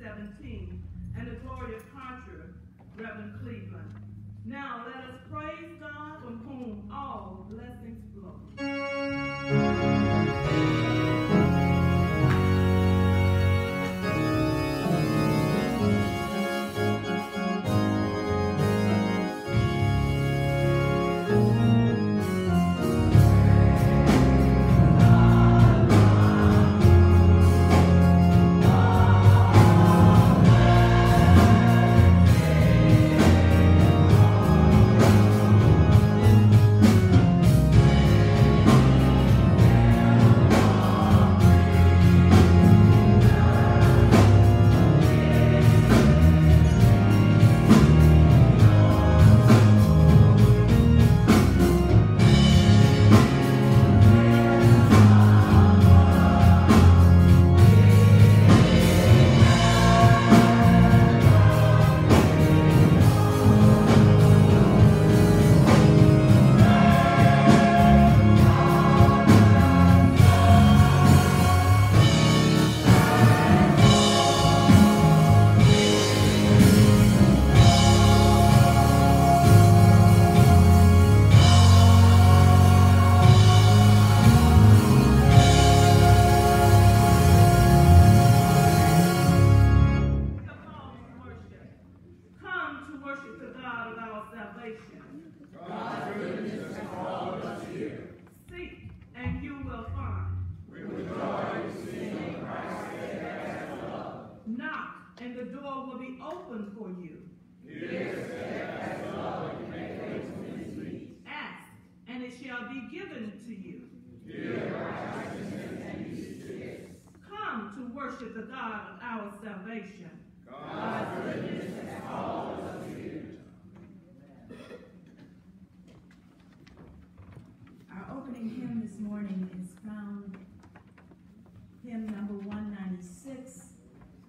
17, and the Gloria Contra, Reverend Cleveland. Now let us praise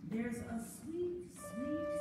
Spirit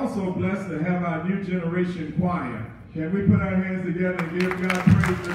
also blessed to have our new generation choir. Can we put our hands together and give God praise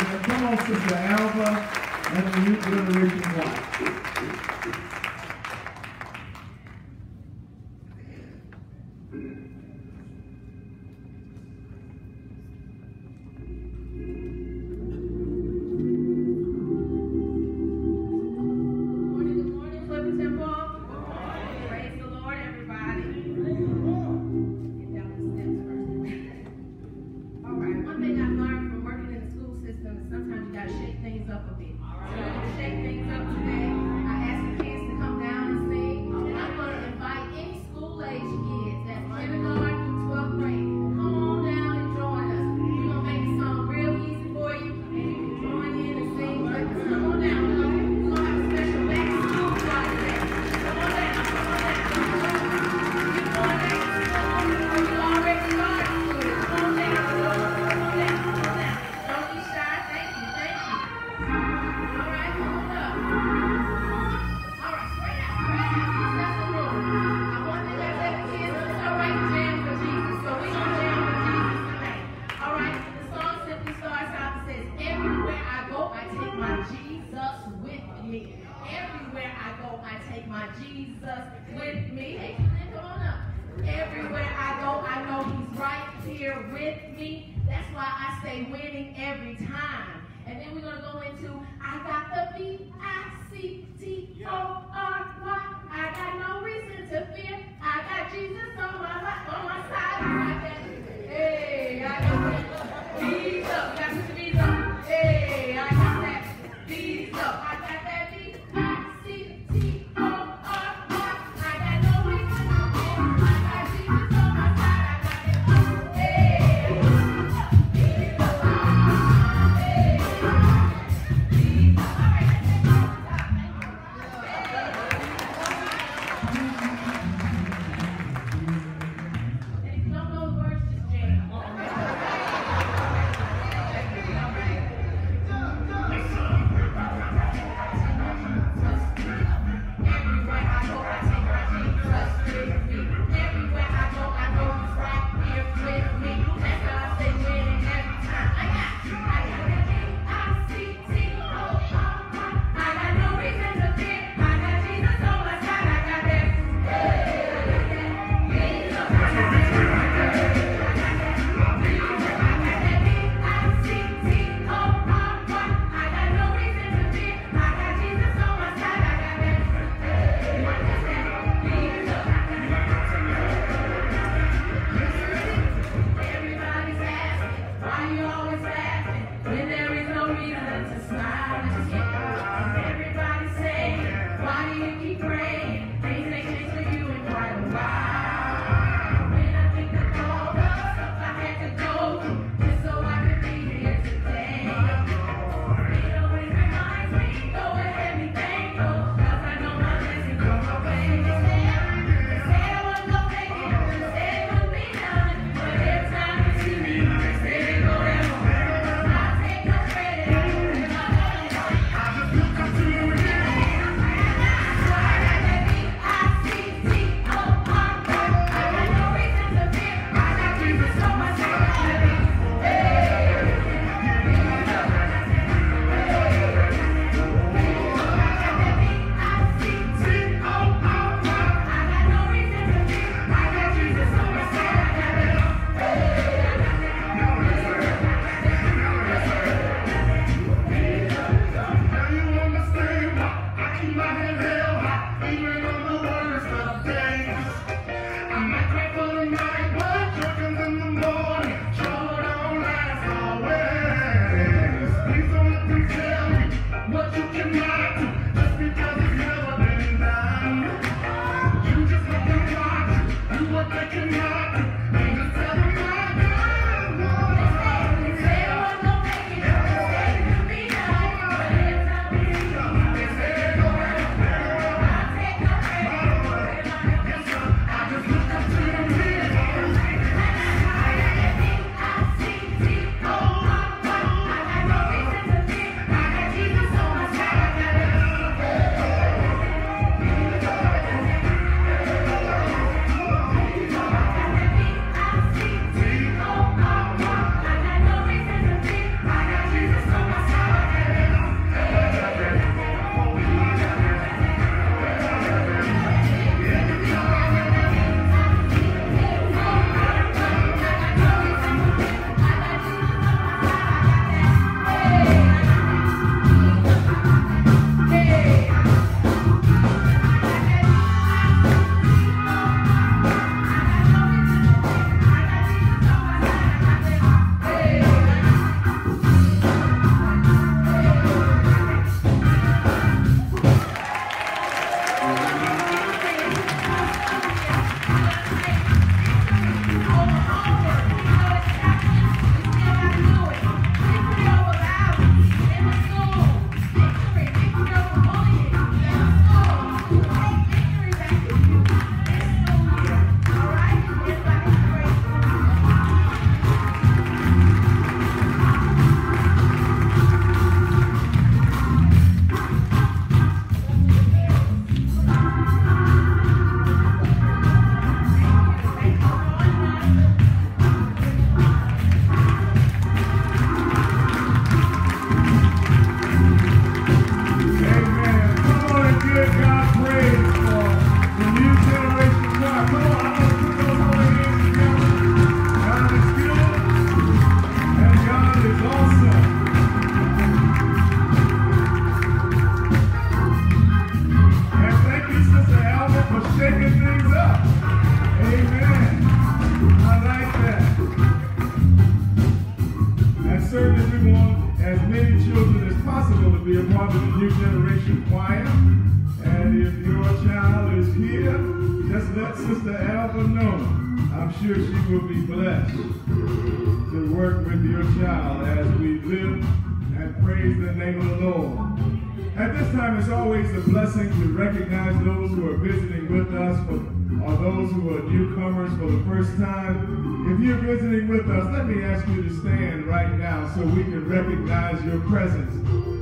time. If you're visiting with us, let me ask you to stand right now so we can recognize your presence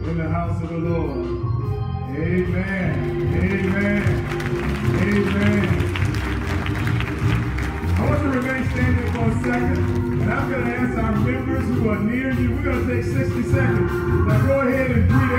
in the house of the Lord. Amen. Amen. Amen. I want to remain standing for a second, and I'm going to ask our members who are near you, we're going to take 60 seconds. Now go ahead and greet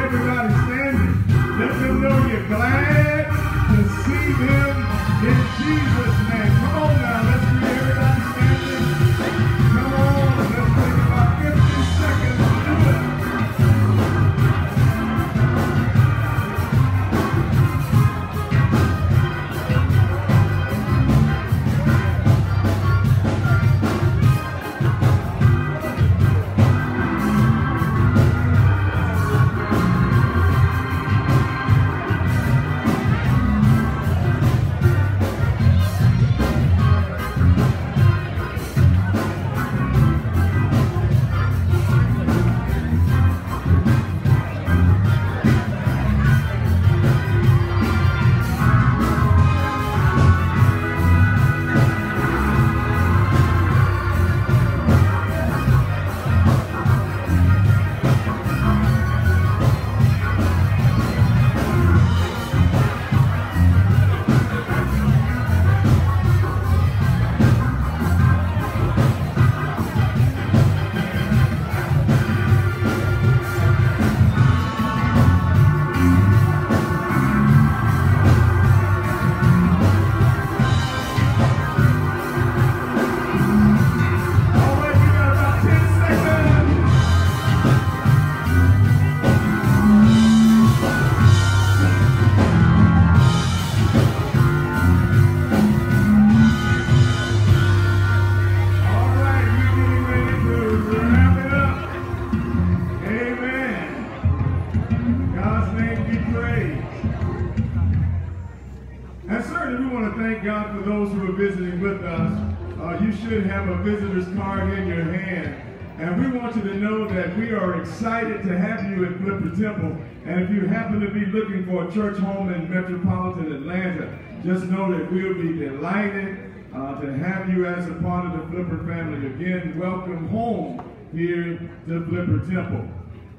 have a visitor's card in your hand. And we want you to know that we are excited to have you at Flipper Temple. And if you happen to be looking for a church home in metropolitan Atlanta, just know that we'll be delighted uh, to have you as a part of the Flipper family. Again, welcome home here to Flipper Temple.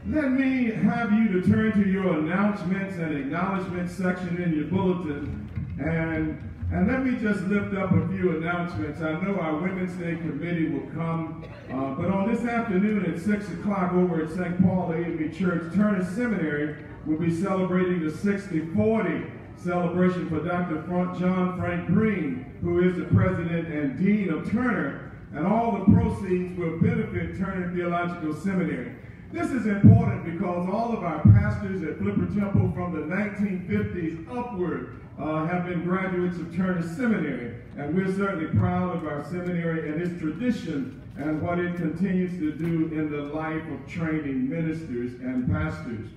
Let me have you to turn to your announcements and acknowledgments section in your bulletin. And, and let me just lift up a few announcements. I know our Women's Day Committee will come, uh, but on this afternoon at 6 o'clock over at St. Paul AME Church, Turner Seminary will be celebrating the 6040 celebration for Dr. John Frank Green, who is the president and dean of Turner, and all the proceeds will benefit Turner Theological Seminary. This is important because all of our pastors at Flipper Temple from the 1950s upward uh, have been graduates of Turner Seminary, and we're certainly proud of our seminary and its tradition and what it continues to do in the life of training ministers and pastors.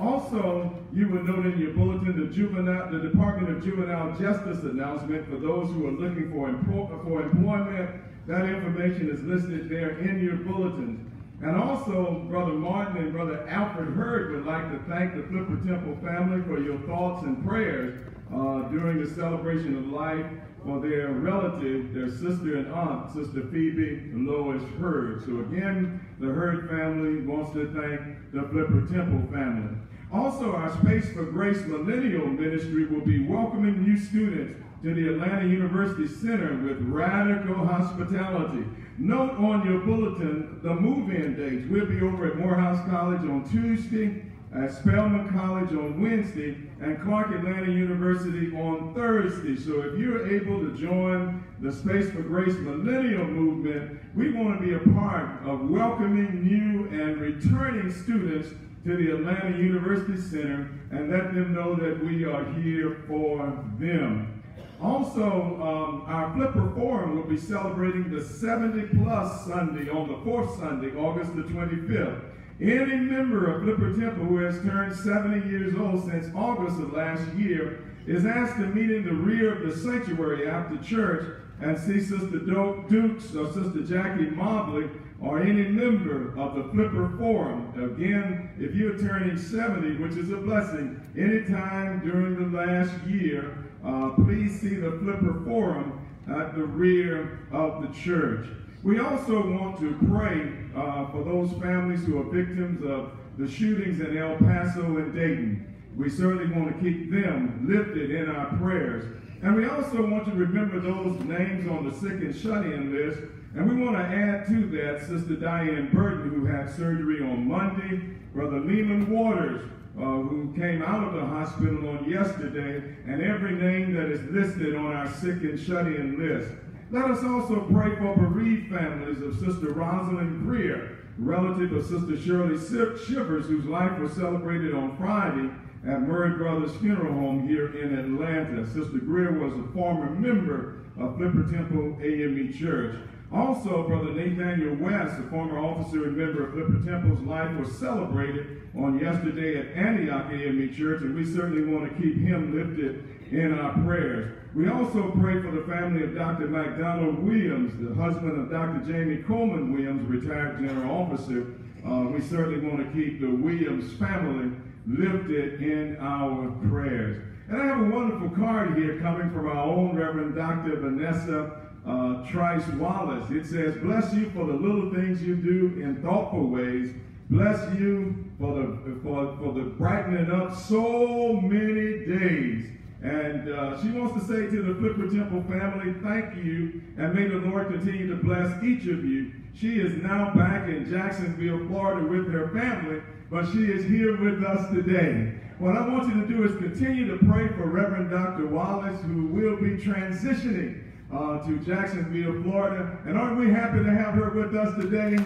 Also, you will note in your bulletin the juvenile, the Department of Juvenile Justice announcement for those who are looking for, for employment. That information is listed there in your bulletins. And also, Brother Martin and Brother Alfred Hurd would like to thank the Flipper Temple family for your thoughts and prayers uh, during the celebration of life for their relative, their sister and aunt, Sister Phoebe Lois Hurd. So again, the Hurd family wants to thank the Flipper Temple family. Also, our Space for Grace Millennial Ministry will be welcoming new students to the Atlanta University Center with radical hospitality. Note on your bulletin the move-in dates. We'll be over at Morehouse College on Tuesday, at Spelman College on Wednesday, and Clark Atlanta University on Thursday. So if you're able to join the Space for Grace Millennial Movement, we want to be a part of welcoming new and returning students to the Atlanta University Center and let them know that we are here for them. Also, um, our Flipper Forum will be celebrating the 70 plus Sunday on the fourth Sunday, August the 25th. Any member of Flipper Temple who has turned 70 years old since August of last year is asked to meet in the rear of the sanctuary after church and see Sister Dukes or Sister Jackie Mobley or any member of the Flipper Forum. Again, if you're turning 70, which is a blessing, anytime during the last year, uh, please see the Flipper Forum at the rear of the church. We also want to pray uh, for those families who are victims of the shootings in El Paso and Dayton. We certainly want to keep them lifted in our prayers. And we also want to remember those names on the sick and shut-in list. And we want to add to that Sister Diane Burton, who had surgery on Monday, Brother Lehman Waters, uh, who came out of the hospital on yesterday, and every name that is listed on our sick and shut-in list. Let us also pray for bereaved families of Sister Rosalind Greer, relative of Sister Shirley Shivers, whose life was celebrated on Friday at Murray Brothers Funeral Home here in Atlanta. Sister Greer was a former member of Flipper Temple AME Church. Also, Brother Nathaniel West, a former officer and member of Flipper Temple's life, was celebrated on yesterday at Antioch AME Church, and we certainly want to keep him lifted in our prayers. We also pray for the family of Dr. McDonald Williams, the husband of Dr. Jamie Coleman Williams, retired general officer. Uh, we certainly want to keep the Williams family lifted in our prayers. And I have a wonderful card here coming from our own Reverend Dr. Vanessa uh, Trice Wallace. It says, Bless you for the little things you do in thoughtful ways. Bless you for the, for, for the brightening up so many days. And uh, she wants to say to the Flipper Temple family, thank you, and may the Lord continue to bless each of you. She is now back in Jacksonville, Florida with her family, but she is here with us today. What I want you to do is continue to pray for Reverend Dr. Wallace, who will be transitioning uh, to Jacksonville, Florida. And aren't we happy to have her with us today?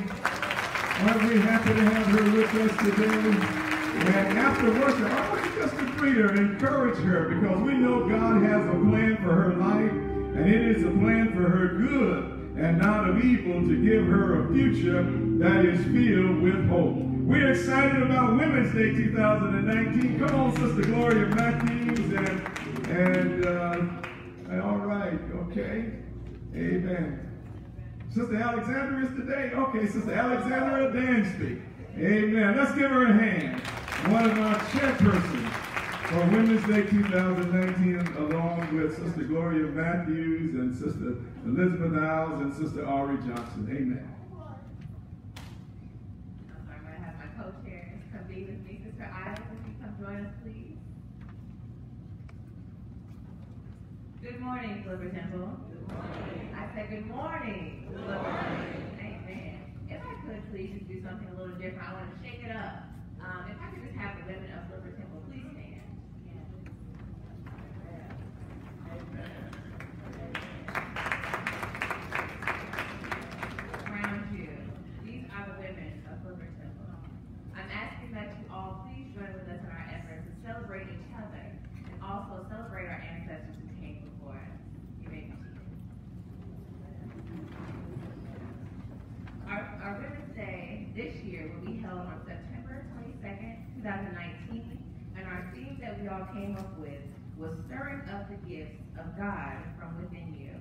Aren't we happy to have her with us today? And after worship, I want you just to greet her and encourage her because we know God has a plan for her life, and it is a plan for her good and not of evil to give her a future that is filled with hope. We're excited about Women's Day 2019. Come on, Sister Gloria Matthews and, and uh, all right, okay. Amen. Sister Alexandra is today. Okay, Sister Alexandra Dansby. Amen. Let's give her a hand. One of our chairpersons for Women's Day 2019, along with Sister Gloria Matthews and Sister Elizabeth Owls and Sister Ari Johnson. Amen. I'm have my me. Sister Isles, come join us, please. Good morning, Flipper Temple. Good morning. I said good morning. Good morning. Amen. If I could please just do something a little different, I want to shake it up. Um, if I could just have the women of Flipper Temple please stand. Around you. These are the women of Flipper Temple. I'm asking that you all please join with us in our efforts to celebrate each other and also celebrate our ancestors who came before us. You may be seated. Our, our Women's Day this year will be held on September twenty-second, two thousand nineteen, and our theme that we all came up with was stirring up the gifts of God from within you.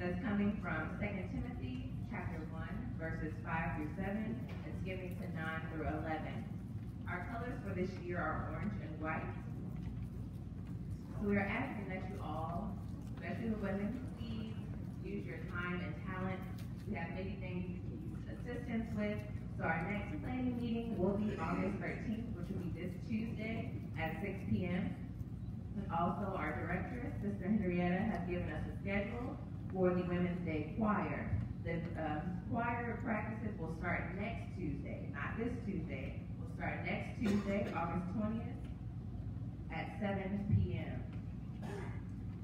That's coming from Second Timothy, chapter one, verses five through seven, and skipping to nine through eleven. Our colors for this year are orange and white. So we are asking that you all, especially the women, please use your time and talent. We have many things you can use assistance with. So our next planning meeting will be August thirteenth, which will be this Tuesday at six P M. Also our director, Sister Henrietta, has given us a schedule for the Women's Day Choir. The uh, choir practices will start next Tuesday, not this Tuesday. Will start next Tuesday, August twentieth, at seven P M.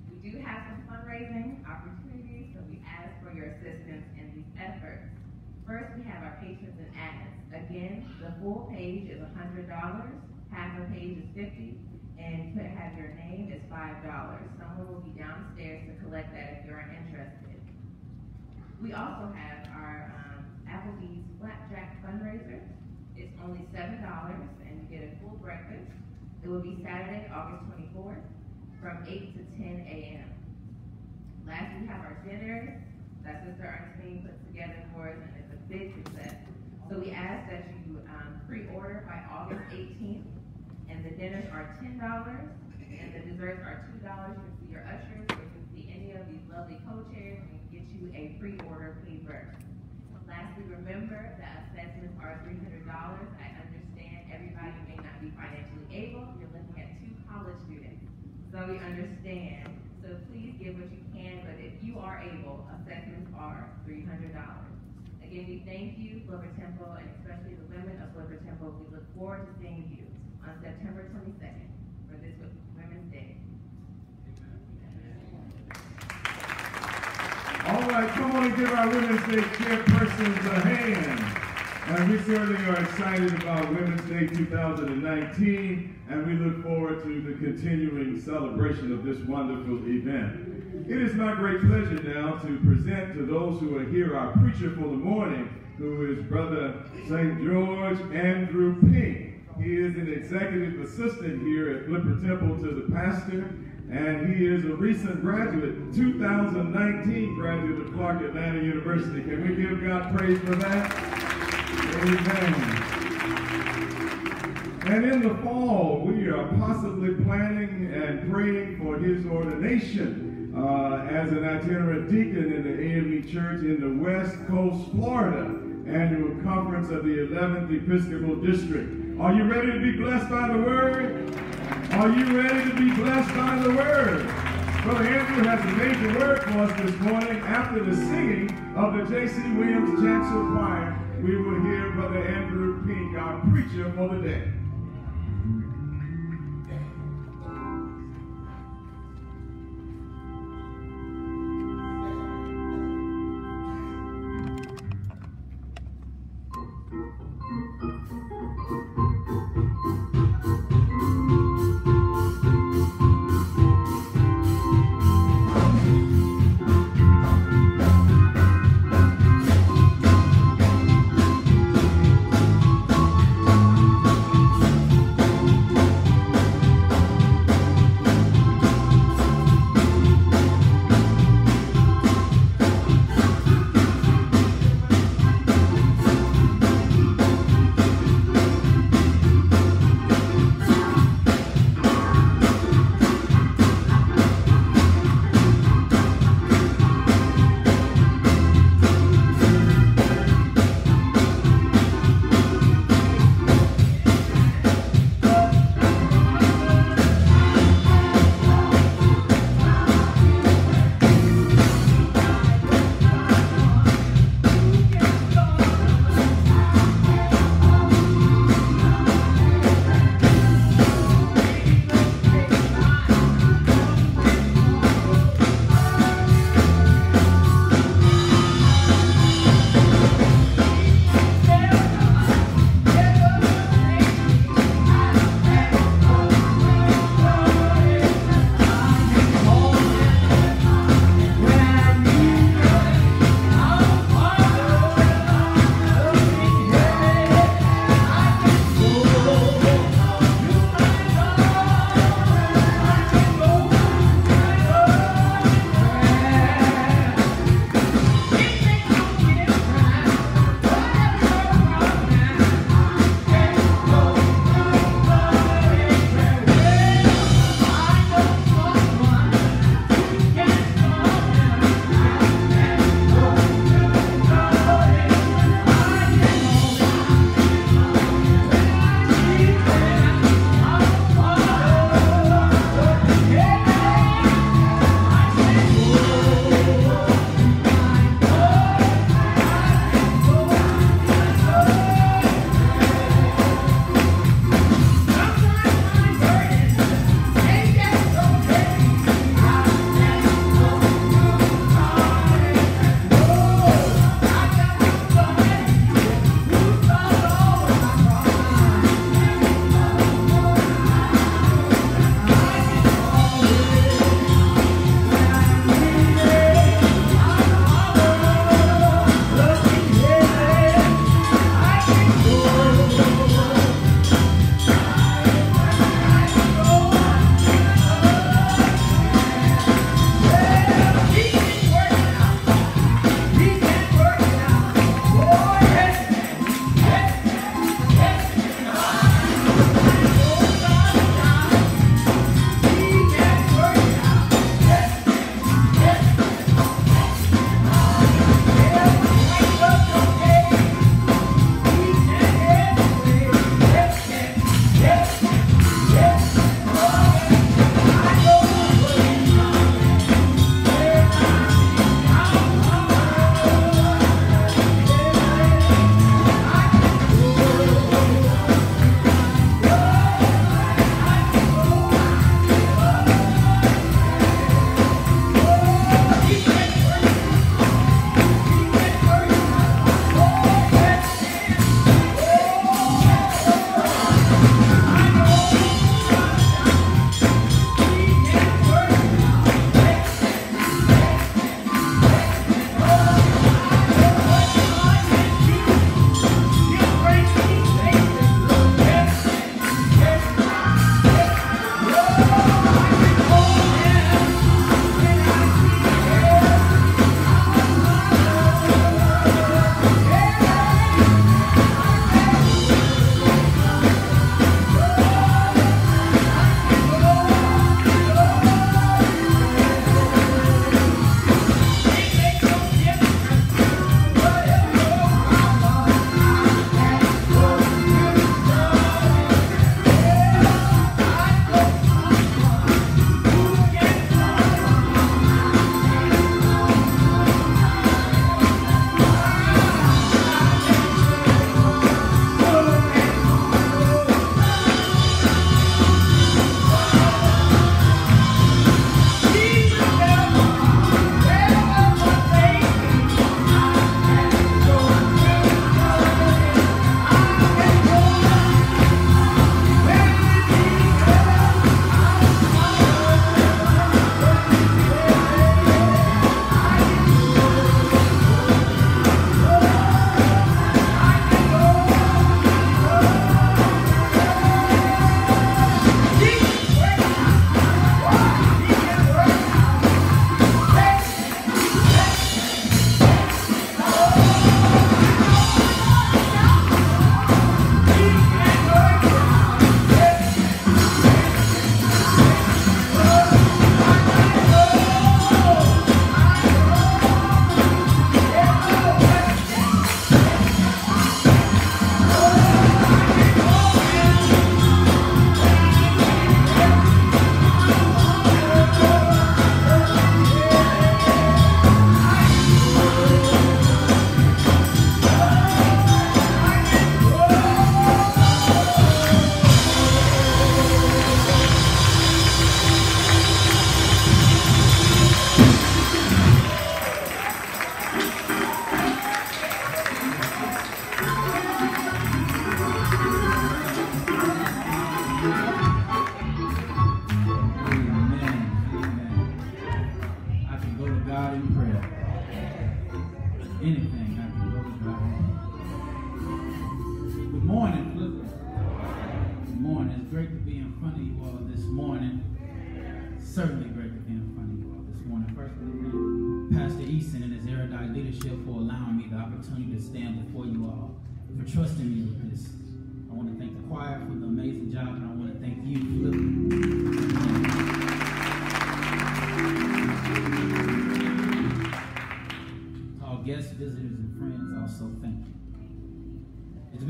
We do have some fundraising opportunities, so we ask for your assistance in these efforts. First, we have our patrons and ads. Again, the full page is hundred dollars, half a page is fifty, and to have your name is five dollars. Someone will be downstairs to collect that if you're interested. We also have our um, Applebee's Flapjack fundraiser. It's only seven dollars and you get a full breakfast. It will be Saturday, August twenty-fourth, from eight to ten AM. Last, we have our dinners that Sister Ernestine put together for us, big success. So we ask that you, um, pre-order by August eighteenth, and the dinners are ten dollars, and the desserts are two dollars. You can see your ushers, you can see any of these lovely co-chairs, and get you a pre-order paper. Lastly, remember that assessments are three hundred dollars. I understand everybody may not be financially able. You're looking at two college students. So we understand. So please give what you can, but if you are able, assessments are three hundred dollars. Again, we thank you, Flipper Temple, and especially the women of Flipper Temple. We look forward to seeing you on September twenty-second for this Women's Day. All right, come on and give our Women's Day chairpersons a hand. And we certainly are excited about Women's Day 2019, and we look forward to the continuing celebration of this wonderful event. It is my great pleasure now to present to those who are here our preacher for the morning, who is Brother St. George Andrew Pink. He is an executive assistant here at Flipper Temple to the pastor, and he is a recent graduate, 2019 graduate of Clark Atlanta University. Can we give God praise for that? Amen. And in the fall, we are possibly planning and praying for his ordination uh, as an itinerant deacon in the AME Church in the West Coast, Florida annual conference of the 11th Episcopal District. Are you ready to be blessed by the word? Are you ready to be blessed by the word? Brother Andrew has a major word for us this morning after the singing of the J.C. Williams Chancel Choir we will hear Brother Andrew Pink, our preacher for the day.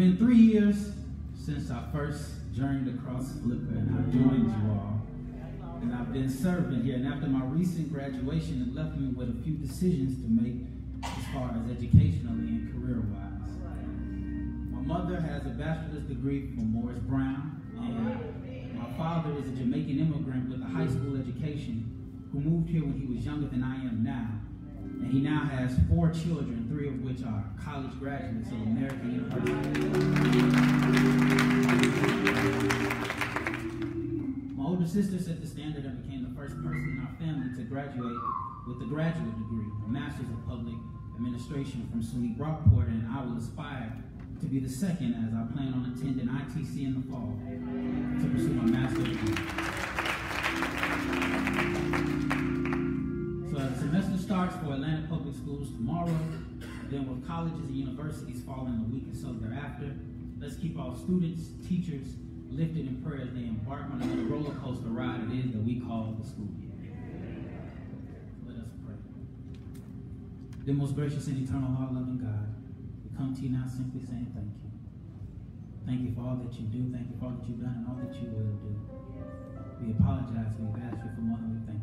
Been three years since I first journeyed across Flipper, and I've joined you all. And I've been serving here. And after my recent graduation, it left me with a few decisions to make as far as educationally and career-wise. My mother has a bachelor's degree from Morris Brown, my father is a Jamaican immigrant with a high school education who moved here when he was younger than I am now. And he now has four children, three of which are college graduates of American University. My older sister set the standard and became the first person in our family to graduate with a graduate degree, a Master's of Public Administration from SUNY Brockport, and I will aspire to be the second as I plan on attending ITC in the fall to pursue my master's degree. The starts for Atlanta Public Schools tomorrow. Then with colleges and universities following a week or so thereafter, let's keep our students, teachers lifted in prayer as they embark on another roller coaster ride it is that we call the school year. Let us pray. Dear most gracious and eternal, all-loving God, we come to you now simply saying thank you. Thank you for all that you do. Thank you for all that you've done and all that you will do. We apologize. We've asked you for more than we thank.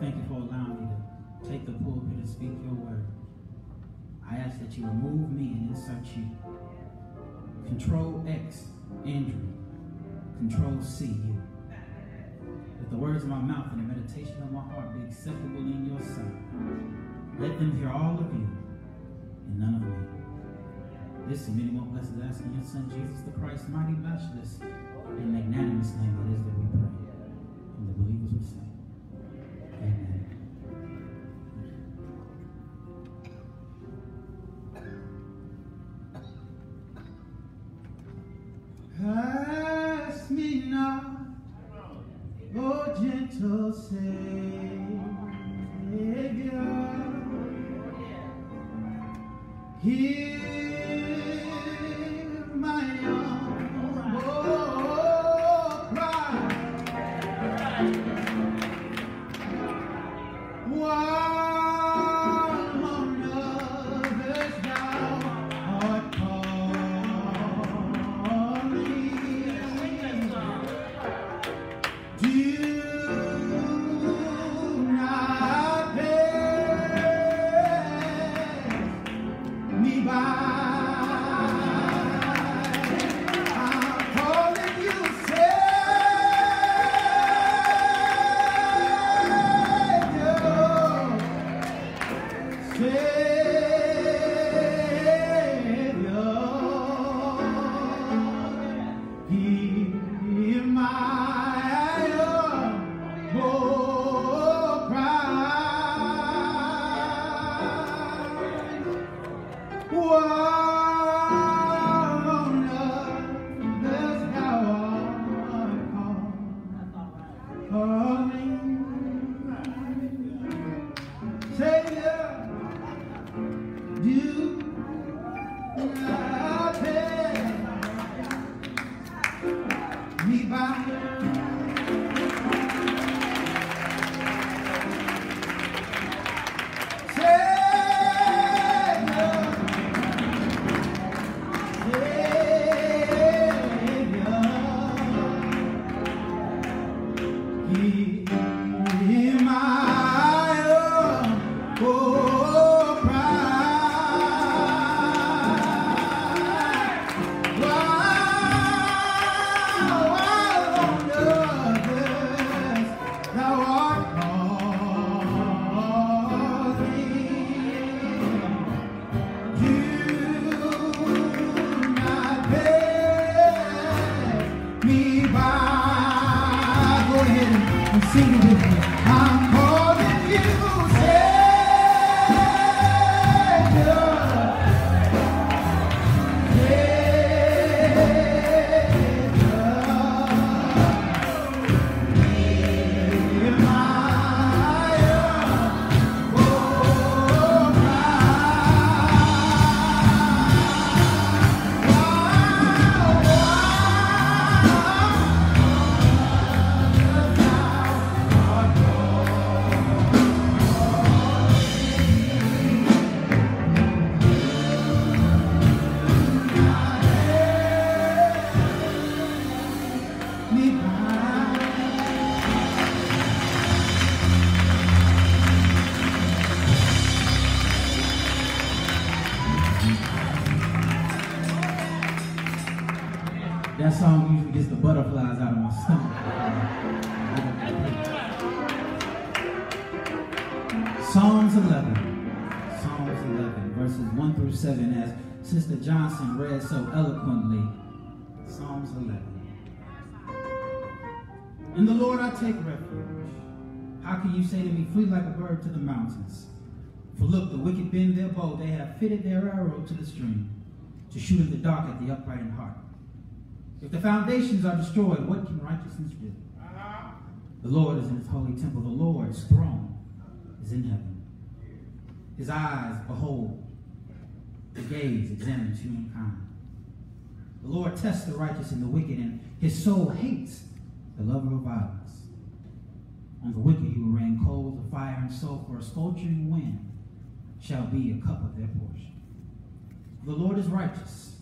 Thank you for allowing me to take the pulpit and speak your word. I ask that you remove me and insert you. Control X, Andrew. Control C, you. Let the words of my mouth and the meditation of my heart be acceptable in your sight. Let them hear all of you and none of me. This and many more blessings ask in your Son, Jesus the Christ, mighty, matchless, and magnanimous name it is that we pray. And the believers will say, Amen. Pass me not, oh gentle Savior. Hear my humble can you say to me, flee like a bird to the mountains? For look, the wicked bend their bow, they have fitted their arrow to the string, to shoot in the dark at the upright in heart. If the foundations are destroyed, what can righteousness do? The Lord is in his holy temple. The Lord's throne is in heaven. His eyes behold, the gaze examines humankind. The Lord tests the righteous and the wicked, and his soul hates the lover of violence. On the wicked he will rain coals of fire and sulfur, a scorching wind shall be a cup of their portion. For the Lord is righteous.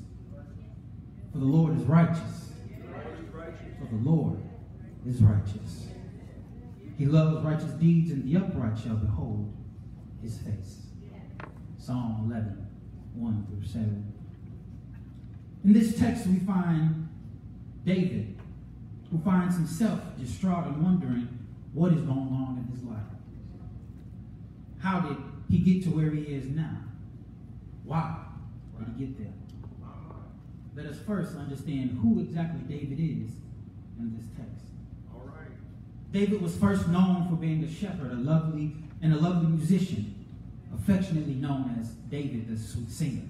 For the Lord is righteous. For the Lord is righteous. He loves righteous deeds, and the upright shall behold his face. Psalm 11, 1 through 7. In this text, we find David, who finds himself distraught and wondering what is going on in his life. How did he get to where he is now? Why did he get there? Let us first understand who exactly David is in this text. All right. David was first known for being a shepherd, a lovely and a lovely musician, affectionately known as David the sweet singer,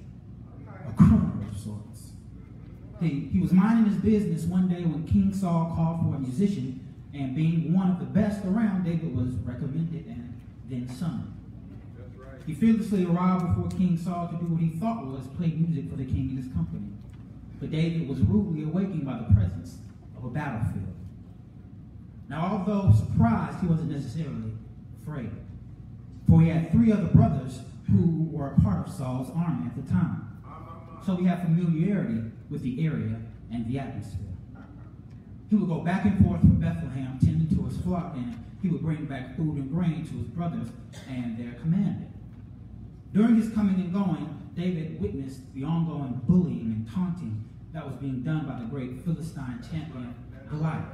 a crooner of sorts. He, he was minding his business one day when King Saul called for a musician, and being one of the best around, David was recommended and then summoned. That's right. He fearlessly arrived before King Saul to do what he thought was play music for the king and his company. But David was rudely awakened by the presence of a battlefield. Now, although surprised, he wasn't necessarily afraid. For he had three other brothers who were a part of Saul's army at the time. So he had familiarity with the area and the atmosphere. He would go back and forth from Bethlehem, tending to his flock, and he would bring back food and grain to his brothers and their commander. During his coming and going, David witnessed the ongoing bullying and taunting that was being done by the great Philistine champion Goliath.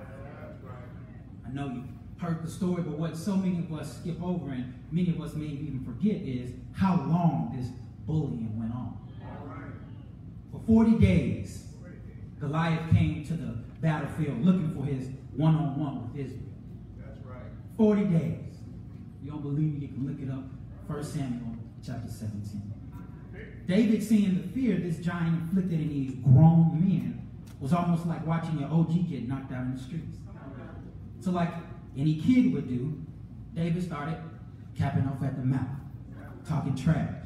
I know you've heard the story, but what so many of us skip over and many of us may even forget is how long this bullying went on. For 40 days, Goliath came to the battlefield looking for his one on one with Israel. That's right. 40 days. If you don't believe me, you can look it up. 1 Samuel chapter 17. David seeing the fear this giant inflicted in these grown men was almost like watching your OG get knocked out in the streets. So, like any kid would do, David started capping off at the mouth, talking trash.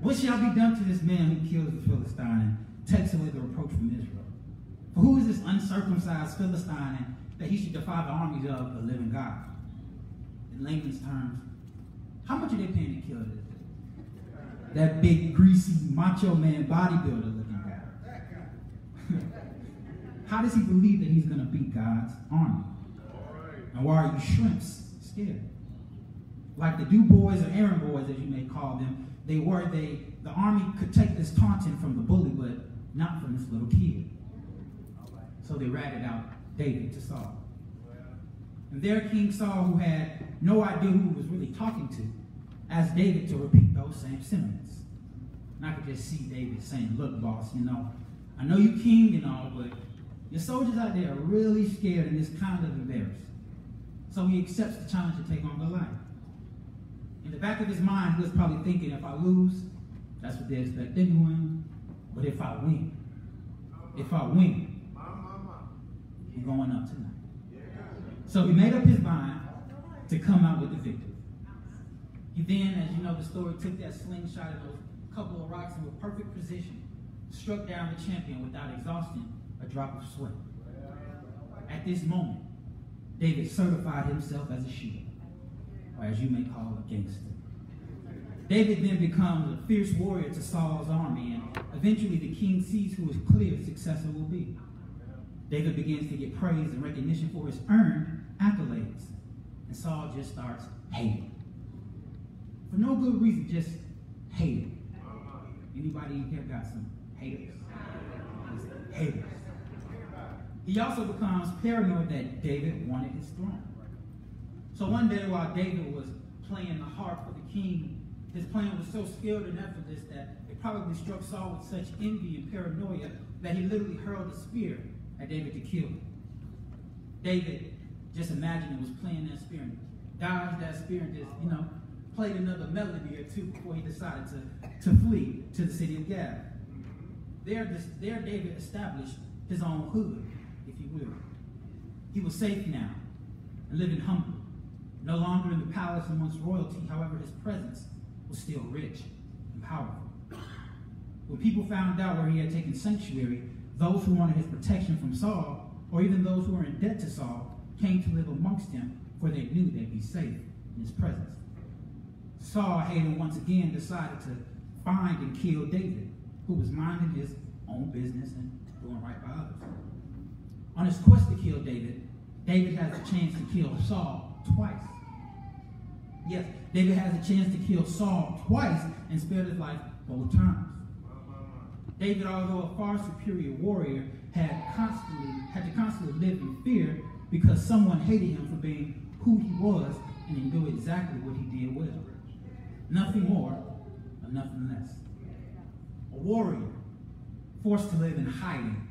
What shall be done to this man who kills the Philistine and takes away the reproach from Israel? Who is this uncircumcised Philistine that he should defy the armies of the living God? In layman's terms, how much are they paying to kill this? That big, greasy, macho man, bodybuilder looking guy. how does he believe that he's going to beat God's army? And why are you shrimps scared? Like the Du Bois or Aaron boys, as you may call them, they were they the army could take this taunting from the bully, but not from this little kid. So they ratted out David to Saul. And there King Saul, who had no idea who he was really talking to, asked David to repeat those same sentiments. And I could just see David saying, Look, boss, you know, I know you king and all, but your soldiers out there are really scared and it's kind of embarrassed. So he accepts the challenge to take on Goliath. In the back of his mind, he was probably thinking, if I lose, that's what they expect doing. But if I win, if I win, Going up tonight. So he made up his mind to come out with the victory. He then, as you know the story, took that slingshot of those couple of rocks in a perfect position, struck down the champion without exhausting a drop of sweat. At this moment, David certified himself as a shooter, or as you may call a gangster. David then becomes a fierce warrior to Saul's army, and eventually the king sees who his clear successor will be. David begins to get praise and recognition for his earned accolades, and Saul just starts hating. For no good reason, just hating. Anybody here got some haters? Haters. He also becomes paranoid that David wanted his throne. So one day while David was playing the harp for the king, his plan was so skilled and effortless that it probably struck Saul with such envy and paranoia that he literally hurled a spear at David to kill him. David, just imagine was playing that spear dodged that spear and just, you know, played another melody or two before he decided to, to flee to the city of Gath. There, this, there David established his own hood, if you will. He was safe now and living humbly, no longer in the palace amongst royalty. However, his presence was still rich and powerful. When people found out where he had taken sanctuary, those who wanted his protection from Saul, or even those who were in debt to Saul, came to live amongst him, for they knew they'd be safe in his presence. Saul, hating once again, decided to find and kill David, who was minding his own business and doing right by others. On his quest to kill David, David has a chance to kill Saul twice. Yes, David has a chance to kill Saul twice and spare his life both times. David, although a far superior warrior, had constantly had to constantly live in fear because someone hated him for being who he was and he knew exactly what he did well. Nothing more or nothing less. A warrior forced to live in hiding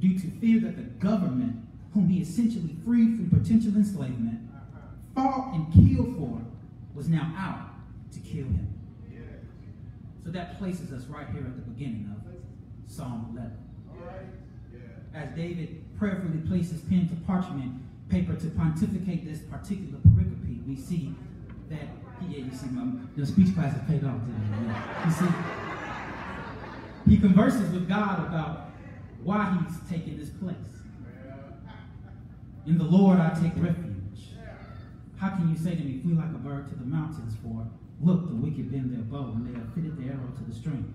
due to fear that the government, whom he essentially freed from potential enslavement, fought and killed for, was now out to kill him. So that places us right here at the beginning of Psalm 11. As David prayerfully places pen to parchment paper to pontificate this particular pericope, we see that, yeah, you see, my the speech class has paid off today. Yeah. You see, he converses with God about why he's taking this place. In the Lord I take refuge. How can you say to me, flee like a bird to the mountains? For look, the wicked bend their bow, and they have fitted the arrow to the string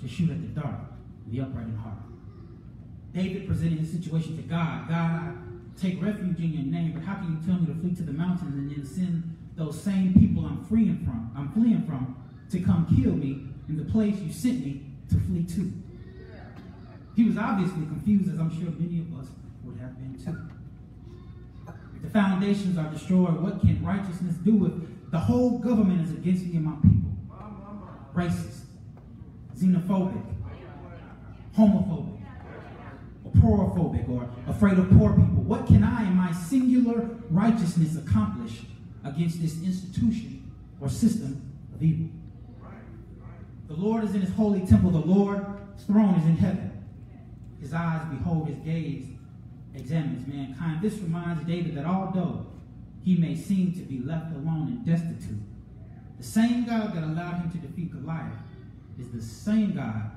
to shoot at the dark, the upright in heart. David presented the situation to God. God, I take refuge in your name, but how can you tell me to flee to the mountains and then send those same people I'm freeing from, I'm fleeing from, to come kill me in the place you sent me to flee to? He was obviously confused, as I'm sure many of us would have been too. If the foundations are destroyed, what can righteousness do if the whole government is against me and my people? Racist, xenophobic, homophobic, porophobic, or afraid of poor people. What can I, in my singular righteousness, accomplish against this institution or system of evil? The Lord is in his holy temple. The Lord's throne is in heaven. His eyes behold, his gaze examines mankind. This reminds David that although he may seem to be left alone and destitute, the same God that allowed him to defeat Goliath is the same God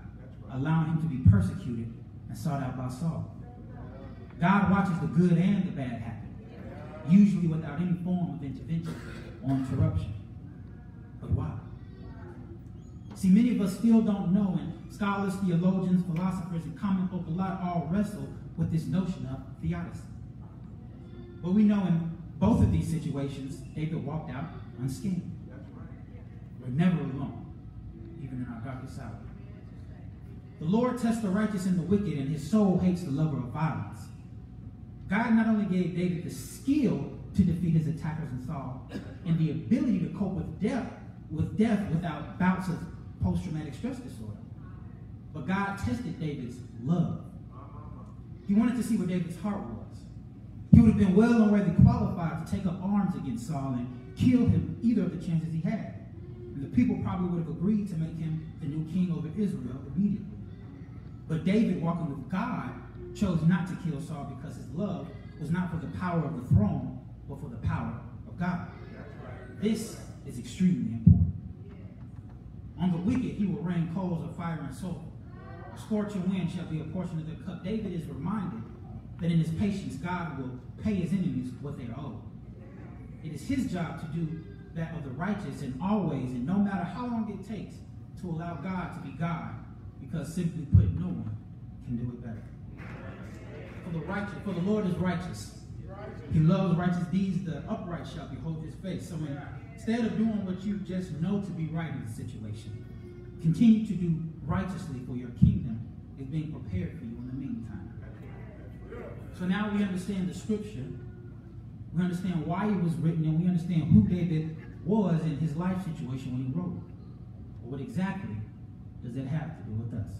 allowing him to be persecuted and sought out by Saul. God watches the good and the bad happen, usually without any form of intervention or interruption. But why? See, many of us still don't know, and scholars, theologians, philosophers, and common folk a lot all wrestle with this notion of theodicy. But we know in both of these situations, David walked out unscathed. We're never alone, even in our darkest hour. The Lord tests the righteous and the wicked, and his soul hates the lover of violence. God not only gave David the skill to defeat his attackers in Saul and the ability to cope with death, with death without bouts of post-traumatic stress disorder, but God tested David's love. He wanted to see where David's heart was. He would have been well already qualified to take up arms against Saul and kill him either of the chances he had. And the people probably would have agreed to make him the new king over Israel immediately. But David, walking with God, chose not to kill Saul because his love was not for the power of the throne, but for the power of God. This is extremely important. On the wicked, he will rain coals of fire and sulfur. A scorching wind shall be a portion of their cup. David is reminded that in his patience, God will pay his enemies what they owed. It is his job to do that of the righteous and always, and no matter how long it takes, to allow God to be God, because simply put, no one can do it better. For the righteous, for the Lord is righteous. He loves righteous deeds. The upright shall behold his face. So instead of doing what you just know to be right in the situation, continue to do righteously for your kingdom is being prepared for you. So now we understand the scripture. We understand why it was written, and we understand who David was in his life situation when he wrote it. But what exactly does that have to do with us?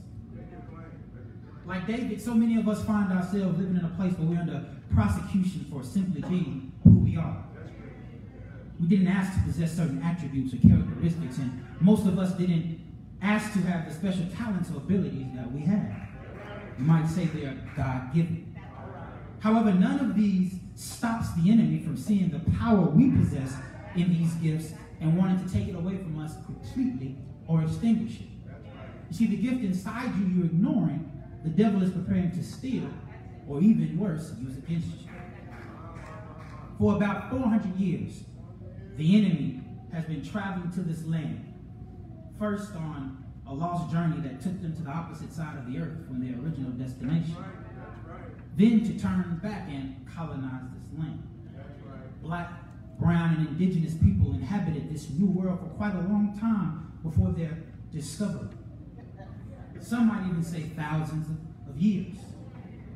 Like David, so many of us find ourselves living in a place where we're under prosecution for simply being who we are. We didn't ask to possess certain attributes or characteristics, and most of us didn't ask to have the special talents or abilities that we have. You might say they are God given. However, none of these stops the enemy from seeing the power we possess in these gifts and wanting to take it away from us completely or extinguish it. You see, the gift inside you you're ignoring, the devil is preparing to steal, or even worse, use against you. For about 400 years, the enemy has been traveling to this land, first on a lost journey that took them to the opposite side of the earth from their original destination, then to turn back and colonize this land. Black, brown, and indigenous people inhabited this new world for quite a long time before their discovery. Some might even say thousands of, years.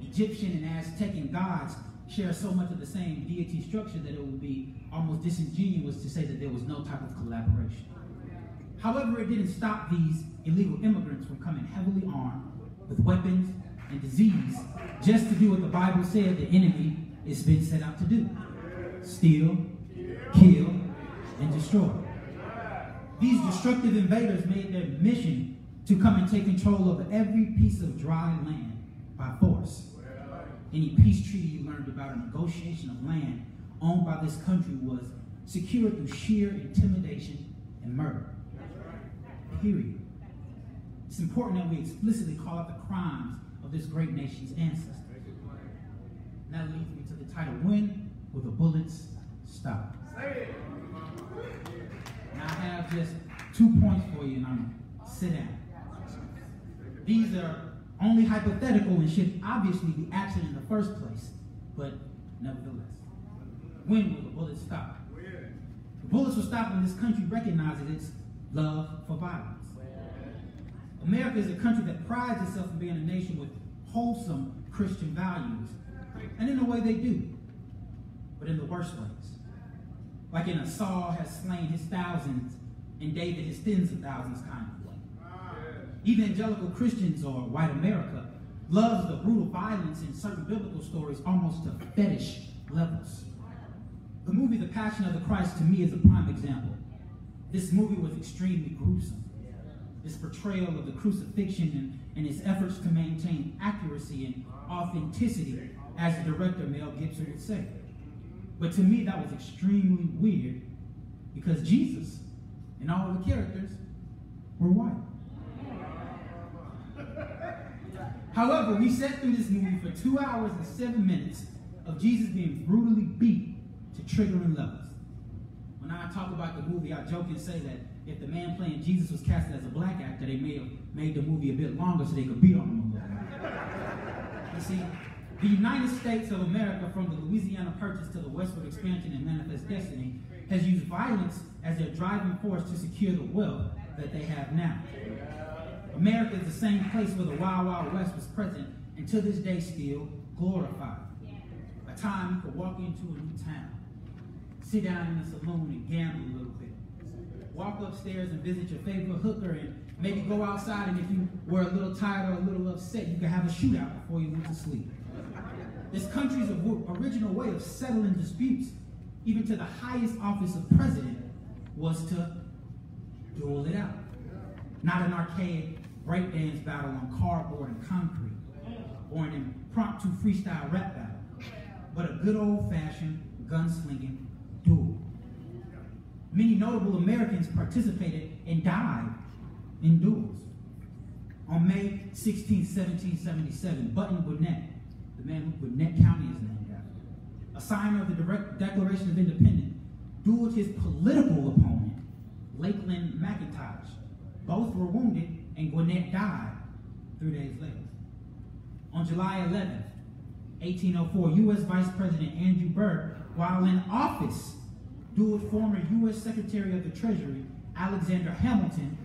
Egyptian and Aztec gods share so much of the same deity structure that it would be almost disingenuous to say that there was no type of collaboration. However, it didn't stop these illegal immigrants from coming heavily armed with weapons and disease just to do what the Bible said the enemy is been set out to do steal, kill, and destroy. These destructive invaders made their mission to come and take control of every piece of dry land by force. Any peace treaty you learned about a negotiation of land owned by this country was secured through sheer intimidation and murder. Period. It's important that we explicitly call out the crimes this great nation's ancestors. That leads me to the title, When Will the Bullets Stop? Now I have just two points for you and I'm sit down. These are only hypothetical and should obviously be absent in the first place, but nevertheless. When will the bullets stop? The bullets will stop when this country recognizes its love for violence. America is a country that prides itself on being a nation with wholesome Christian values. And in a way they do, but in the worst ways. Like in a Saul has slain his thousands and David his tens of thousands kind of way. Evangelical Christians or white America loves the brutal violence in certain biblical stories almost to fetish levels. The movie The Passion of the Christ to me is a prime example. This movie was extremely gruesome. This portrayal of the crucifixion and, and his efforts to maintain accuracy and authenticity, as the director Mel Gibson would say. But to me, that was extremely weird because Jesus and all the characters were white. However, we sat through this movie for two hours and seven minutes of Jesus being brutally beat to triggering levels. When I talk about the movie, I joke and say that if the man playing Jesus was casted as a black actor, they may have made the movie a bit longer so they could beat on him a little. You see, the United States of America, from the Louisiana Purchase to the westward expansion and manifest destiny, has used violence as their driving force to secure the wealth that they have now. America is the same place where the Wild Wild West was present and to this day still glorified. A time you could walk into a new town, sit down in a saloon and gamble a little walk upstairs and visit your favorite hooker and maybe go outside and if you were a little tired or a little upset, you could have a shootout before you went to sleep. This country's original way of settling disputes, even to the highest office of president, was to duel it out. Not an archaic breakdance battle on cardboard and concrete, or an impromptu freestyle rap battle, but a good old-fashioned gunslinging duel. Many notable Americans participated and died in duels. On May 16, 1777, Button Gwinnett, the man who Gwinnett County is named after, a signer of the Declaration of Independence, dueled his political opponent, Lachlan McIntosh. Both were wounded, and Gwinnett died three days later. On July 11, 1804, U.S. Vice President Andrew Burr, while in office, dueled former U.S. Secretary of the Treasury Alexander Hamilton,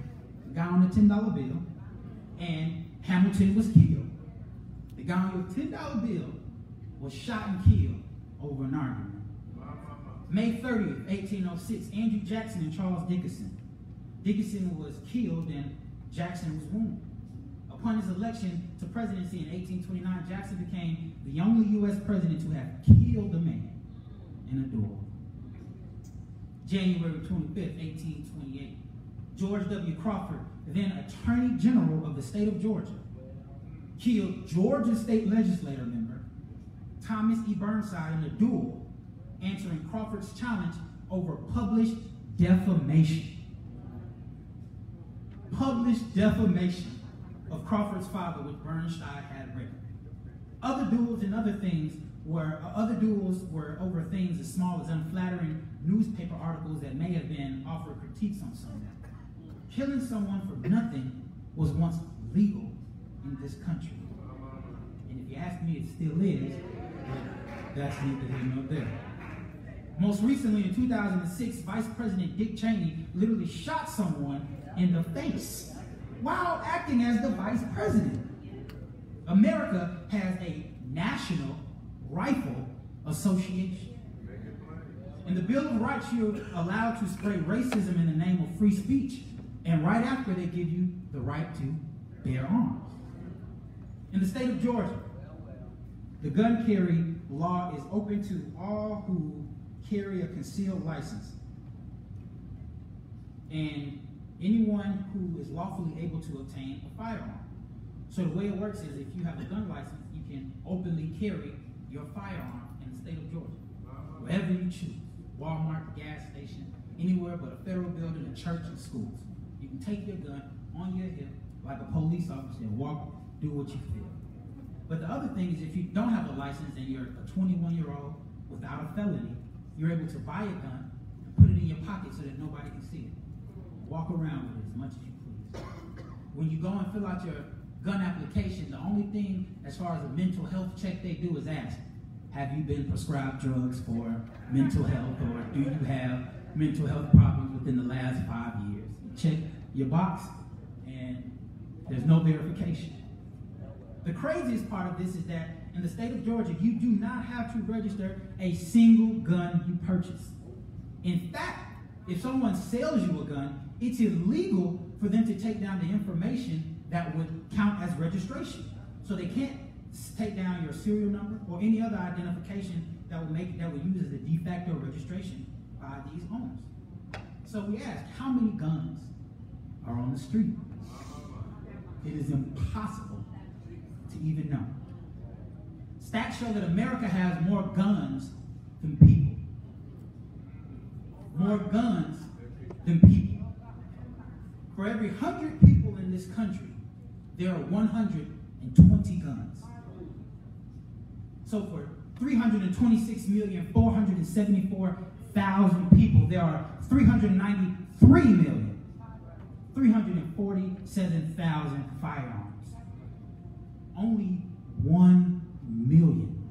guy on the $10 bill, and Hamilton was killed. The guy on the $10 bill was shot and killed over an argument. May 30th, 1806, Andrew Jackson and Charles Dickinson. Dickinson was killed and Jackson was wounded. Upon his election to presidency in 1829, Jackson became the only U.S. president to have killed a man in a duel. January 25th, 1828, George W. Crawford, then Attorney General of the state of Georgia, killed Georgia state legislator member Thomas E. Burnside in a duel, answering Crawford's challenge over published defamation. Published defamation of Crawford's father, which Burnside had written. Other duels and other things were other duels were over things as small as unflattering newspaper articles that may have been offered critiques on someone. Killing someone for nothing was once legal in this country. And if you ask me, it still is. But that's neither here nor there. Most recently, in 2006, Vice President Dick Cheney literally shot someone in the face while acting as the vice president. America has a national rifle association. In the Bill of Rights, you're allowed to spray racism in the name of free speech. And right after, they give you the right to bear arms. In the state of Georgia, the gun carry law is open to all who carry a concealed license. And anyone who is lawfully able to obtain a firearm. So the way it works is if you have a gun license, you can openly carry your firearm in the state of Georgia, wherever you choose. Walmart, gas station, anywhere but a federal building, a church, and schools. You can take your gun on your hip like a police officer and walk, do what you feel. But the other thing is if you don't have a license and you're a 21 year old without a felony, you're able to buy a gun and put it in your pocket so that nobody can see it. Walk around with it as much as you please. When you go and fill out your gun application, the only thing as far as a mental health check they do is ask, have you been prescribed drugs for mental health or do you have mental health problems within the last five years? Check your box and there's no verification. The craziest part of this is that in the state of Georgia, you do not have to register a single gun you purchase. In fact, if someone sells you a gun, it's illegal for them to take down the information that would count as registration. So they can't take down your serial number or any other identification that would make that would use as a de facto registration by these owners. So we ask, how many guns are on the street? It is impossible to even know. Stats show that America has more guns than people. More guns than people. For every 100 people in this country, there are 120 guns. So for 326,474,000 people, there are 393 million, 347,000 firearms. Only 1 million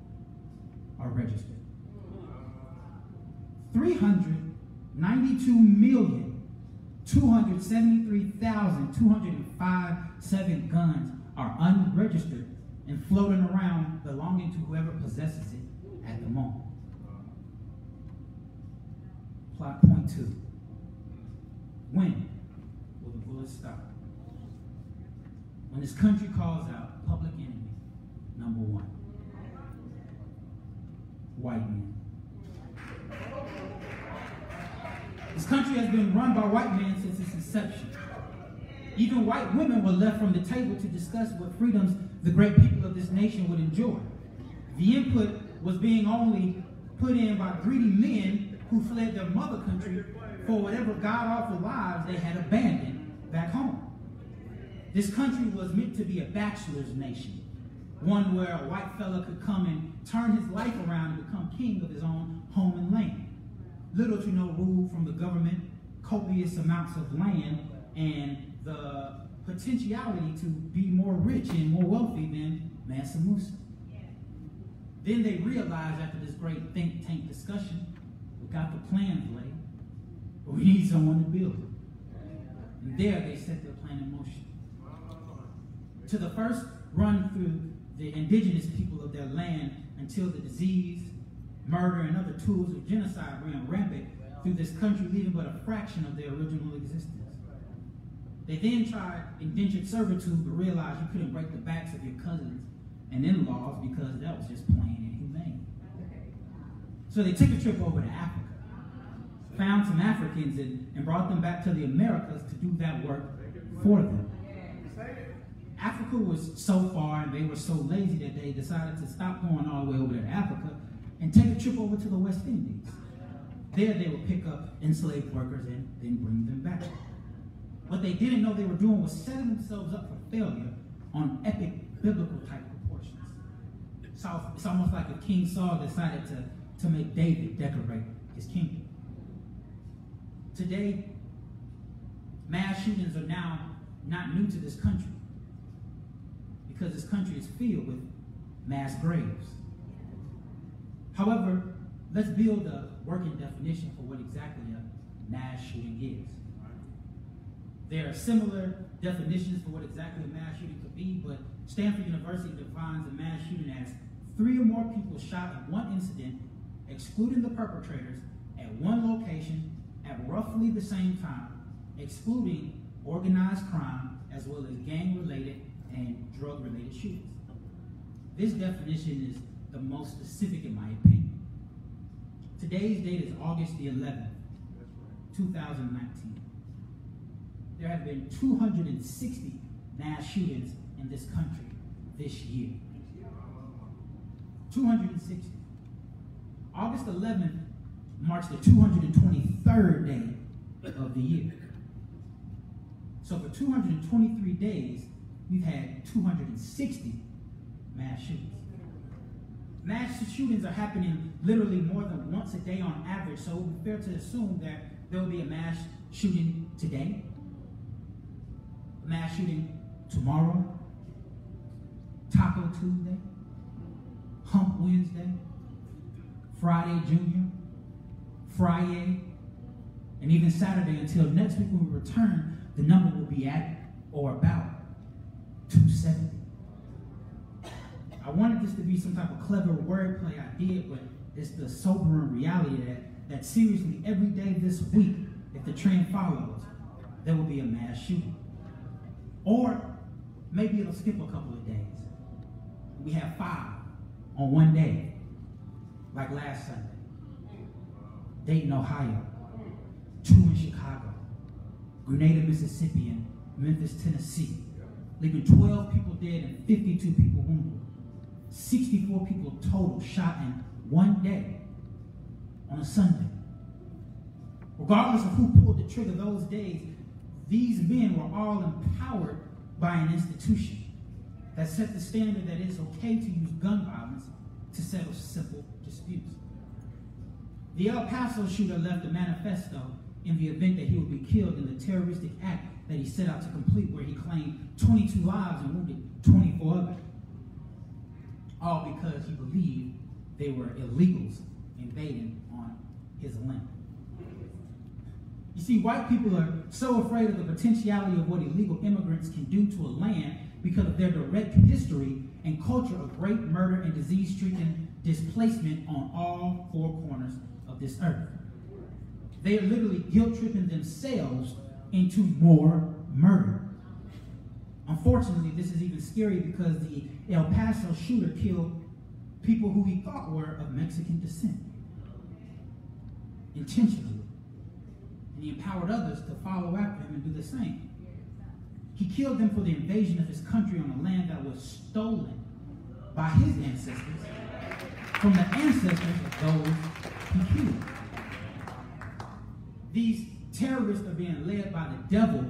are registered. 392 million 273,205 guns are unregistered and floating around belonging to whoever possesses it at the moment. Plot point two. When will the bullets stop? When this country calls out public enemy number one. White men. This country has been run by white men since its inception. Even white women were left from the table to discuss what freedoms the great people of this nation would enjoy. The input was being only put in by greedy men who fled their mother country for whatever god awful lives they had abandoned back home. This country was meant to be a bachelor's nation, one where a white fella could come and turn his life around and become king of his own home and land. Little to no rule from the government, copious amounts of land, and the potentiality to be more rich and more wealthy than Mansa Musa. Then they realized after this great think tank discussion, we got the plans laid, but we need someone to build it. And there they set their plan in motion. To the first run through the indigenous people of their land, until the disease, murder, and other tools of genocide ran rampant through this country, leaving but a fraction of their original existence. They then tried indentured servitude, but realized you couldn't break the backs of your cousins and in-laws because that was just plain inhumane. So they took a trip over to Africa, found some Africans and, and brought them back to the Americas to do that work for them. Africa was so far and they were so lazy that they decided to stop going all the way over to Africa and take a trip over to the West Indies. There they would pick up enslaved workers and then bring them back. What they didn't know they were doing was setting themselves up for failure on epic biblical type proportions. So it's almost like a King Saul decided to, to make David decorate his kingdom. Today, mass shootings are now not new to this country because this country is filled with mass graves. However, let's build a working definition for what exactly a mass shooting is. There are similar definitions for what exactly a mass shooting could be, but Stanford University defines a mass shooting as three or more people shot in one incident, excluding the perpetrators, at one location at roughly the same time, excluding organized crime as well as gang-related and drug-related shootings. This definition is the most specific in my opinion. Today's date is August the 11th, 2019. There have been 260 mass shootings in this country this year. 260. August 11th marks the 223rd day of the year. So for 223 days, we've had 260 mass shootings. Mass shootings are happening literally more than once a day on average, so it would be fair to assume that there will be a mass shooting today, mass shooting tomorrow, Taco Tuesday, Hump Wednesday, Friday Junior, Friday, and even Saturday until next week when we return, the number will be at or about 270. I wanted this to be some type of clever wordplay I did, but it's the sobering reality that, that seriously every day this week, if the trend follows, there will be a mass shooting. Or maybe it'll skip a couple of days. We have five on one day, like last Sunday. Dayton, Ohio, two in Chicago, Grenada, Mississippi, and Memphis, Tennessee, leaving 12 people dead and 52 people wounded. 64 people total shot in one day on a Sunday. Regardless of who pulled the trigger those days, these men were all empowered by an institution that set the standard that it's okay to use gun violence to settle simple disputes. The El Paso shooter left a manifesto in the event that he would be killed in the terroristic act that he set out to complete, where he claimed 22 lives and wounded 24 others. All because he believed they were illegals invading on his land. You see, white people are so afraid of the potentiality of what illegal immigrants can do to a land because of their direct history and culture of rape, murder, and disease-stricken displacement on all four corners of this earth. They are literally guilt-tripping themselves into more murder. Unfortunately, this is even scary because the El Paso shooter killed people who he thought were of Mexican descent intentionally. He empowered others to follow after him and do the same. He killed them for the invasion of his country on a land that was stolen by his ancestors from the ancestors of those he killed. These terrorists are being led by the devil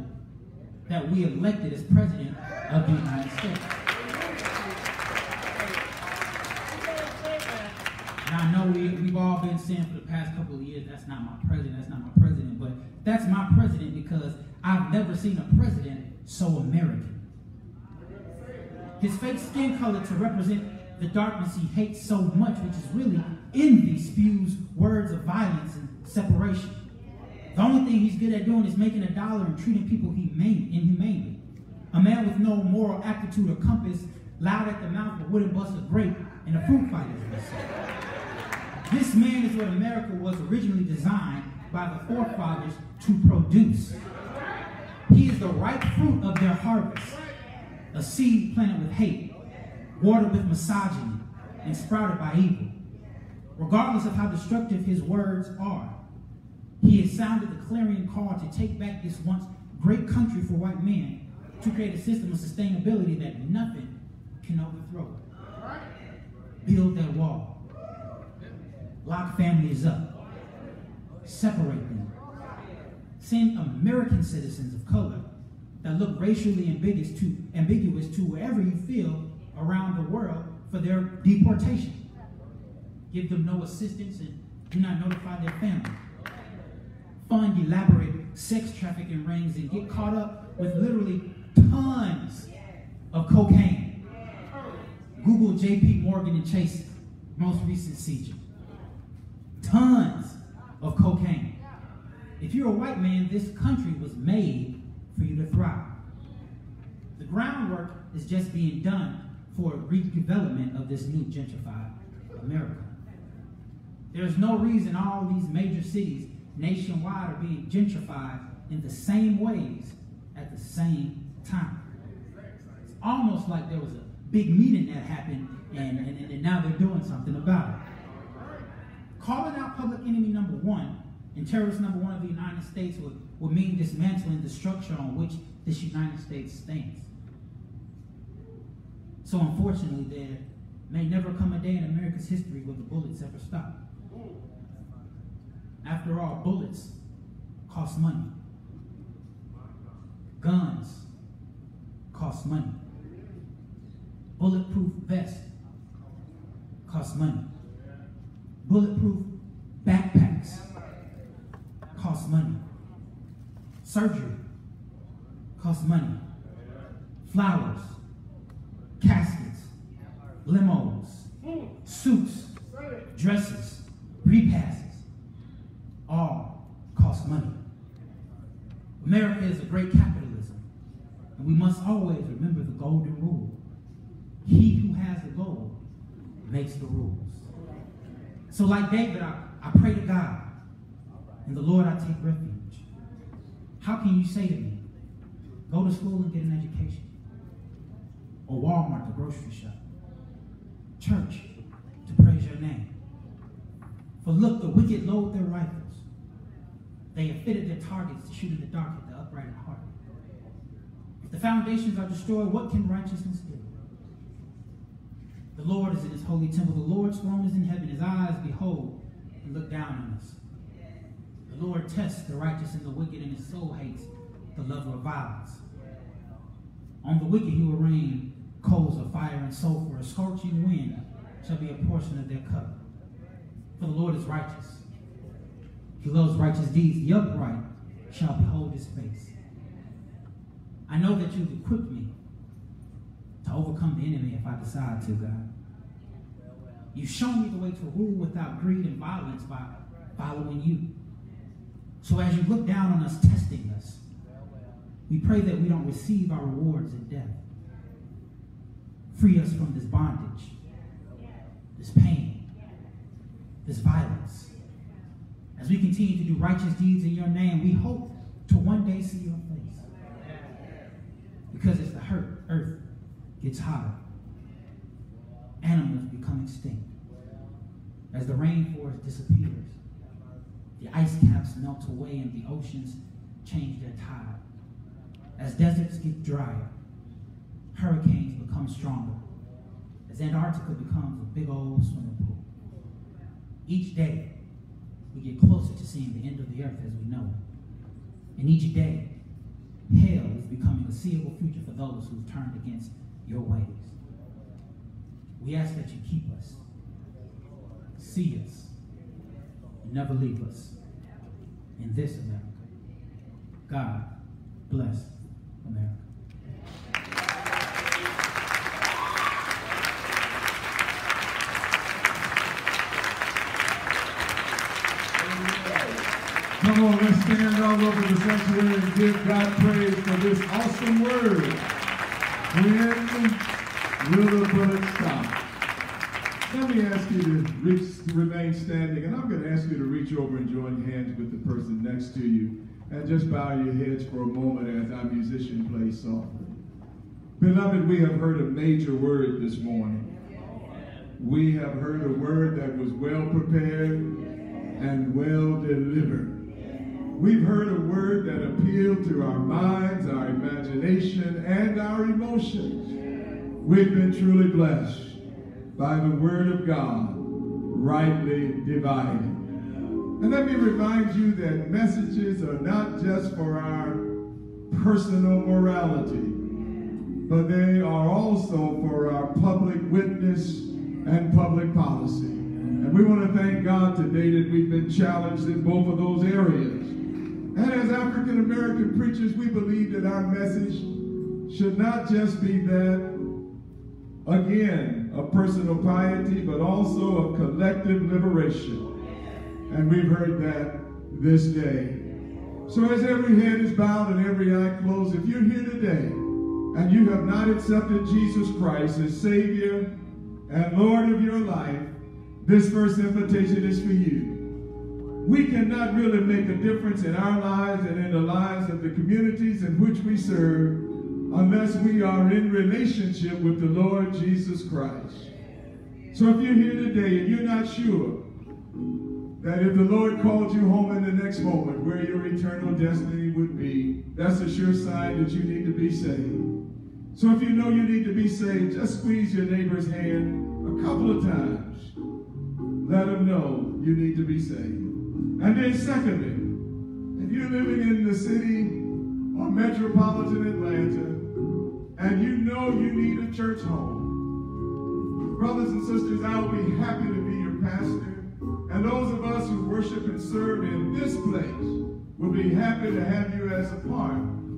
that we elected as president of the United States. I know we, we've all been saying for the past couple of years, that's not my president, that's not my president, but that's my president because I've never seen a president so American. His fake skin color to represent the darkness he hates so much, which is really envy, spews words of violence and separation. The only thing he's good at doing is making a dollar and treating people humane, inhumanely. A man with no moral aptitude or compass loud at the mouth but wouldn't bust a grape and a fruit fight, as they say. This man is what America was originally designed by the forefathers to produce. He is the ripe fruit of their harvest, a seed planted with hate, watered with misogyny, and sprouted by evil. Regardless of how destructive his words are, he has sounded the clarion call to take back this once great country for white men to create a system of sustainability that nothing can overthrow. Build that wall. Lock families up. Separate them. Send American citizens of color that look racially ambiguous to, ambiguous to wherever you feel around the world for their deportation. Give them no assistance and do not notify their family. Fund elaborate sex trafficking rings and get caught up with literally tons of cocaine. Google JP Morgan and Chase most recent seizure. Tons of cocaine. If you're a white man, this country was made for you to thrive. The groundwork is just being done for redevelopment of this new gentrified America. There's no reason all these major cities nationwide are being gentrified in the same ways at the same time. It's almost like there was a big meeting that happened and, and, and now they're doing something about it. Calling out public enemy number one and terrorist number one of the United States would, would mean dismantling the structure on which this United States stands. So unfortunately, there may never come a day in America's history where the bullets ever stop. After all, bullets cost money. Guns cost money. Bulletproof vest cost money. Bulletproof backpacks cost money. Surgery costs money. Flowers, caskets, limos, suits, dresses, repasses, all cost money. America is a great capitalism, and we must always remember the golden rule. He who has the gold makes the rules. So, like David, I, I pray to God, and the Lord I take refuge. How can you say to me, go to school and get an education? Or Walmart, the grocery shop? Church, to praise your name. For look, the wicked load their rifles. They have fitted their targets to shoot in the dark at the upright in heart. If the foundations are destroyed, what can righteousness do? The Lord is in his holy temple. The Lord's throne is in heaven. His eyes behold and look down on us. The Lord tests the righteous and the wicked, and his soul hates the lover of violence. On the wicked he will rain coals of fire and sulfur. A scorching wind shall be a portion of their cup. For the Lord is righteous. He loves righteous deeds. The upright shall behold his face. I know that you've equipped me overcome the enemy if I decide to, God. You've shown me the way to rule without greed and violence by following you. So as you look down on us, testing us, we pray that we don't receive our rewards in death. Free us from this bondage, this pain, this violence. As we continue to do righteous deeds in your name, we hope to one day see your face. Because it's the hurt earth gets hotter, animals become extinct. As the rainforest disappears, the ice caps melt away and the oceans change their tide. As deserts get drier, hurricanes become stronger. As Antarctica becomes a big old swimming pool. Each day, we get closer to seeing the end of the earth as we know it. And each day, hell is becoming a seeable future for those who've turned against your ways. We ask that you keep us, see us, never leave us in this America. God bless America. Come on, let's stand all over the sanctuary and give God praise for this awesome word. When Will the bullet stop? Let me ask you to, reach, to remain standing, and I'm going to ask you to reach over and join hands with the person next to you, and just bow your heads for a moment as our musician plays softly. Beloved, we have heard a major word this morning. We have heard a word that was well prepared and well delivered. We've heard a word that appealed to our minds, our imagination, and our emotions. We've been truly blessed by the word of God, rightly divided. And let me remind you that messages are not just for our personal morality, but they are also for our public witness and public policy. And we want to thank God today that we've been challenged in both of those areas. And as African American preachers, we believe that our message should not just be that, again, of personal piety, but also of collective liberation. And we've heard that this day. So as every head is bowed and every eye closed, if you're here today and you have not accepted Jesus Christ as Savior and Lord of your life, this first invitation is for you. We cannot really make a difference in our lives and in the lives of the communities in which we serve unless we are in relationship with the Lord Jesus Christ. So if you're here today and you're not sure that if the Lord called you home in the next moment where your eternal destiny would be, that's a sure sign that you need to be saved. So if you know you need to be saved, just squeeze your neighbor's hand a couple of times. Let them know you need to be saved. And then secondly, if you're living in the city or metropolitan Atlanta and you know you need a church home, brothers and sisters, I'll be happy to be your pastor. And those of us who worship and serve in this place will be happy to have you as a part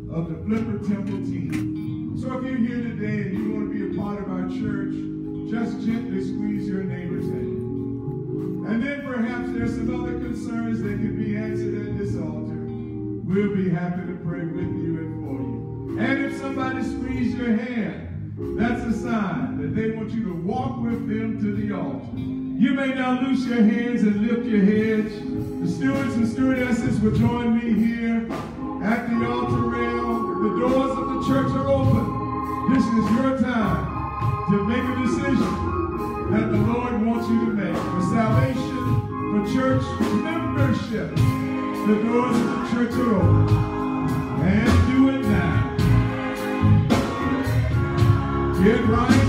of the Flipper Temple team. So if you're here today and you want to be a part of our church, just gently squeeze your neighbor's hand. And then perhaps there's some other concerns that can be answered at this altar. We'll be happy to pray with you and for you. And if somebody squeezes your hand, that's a sign that they want you to walk with them to the altar. You may now loose your hands and lift your heads. The stewards and stewardesses will join me here at the altar rail. The doors of the church are open. This is your time to make a decision that the Lord wants you to make for salvation, for church membership. The doors of the church are open. And do it now. Get right.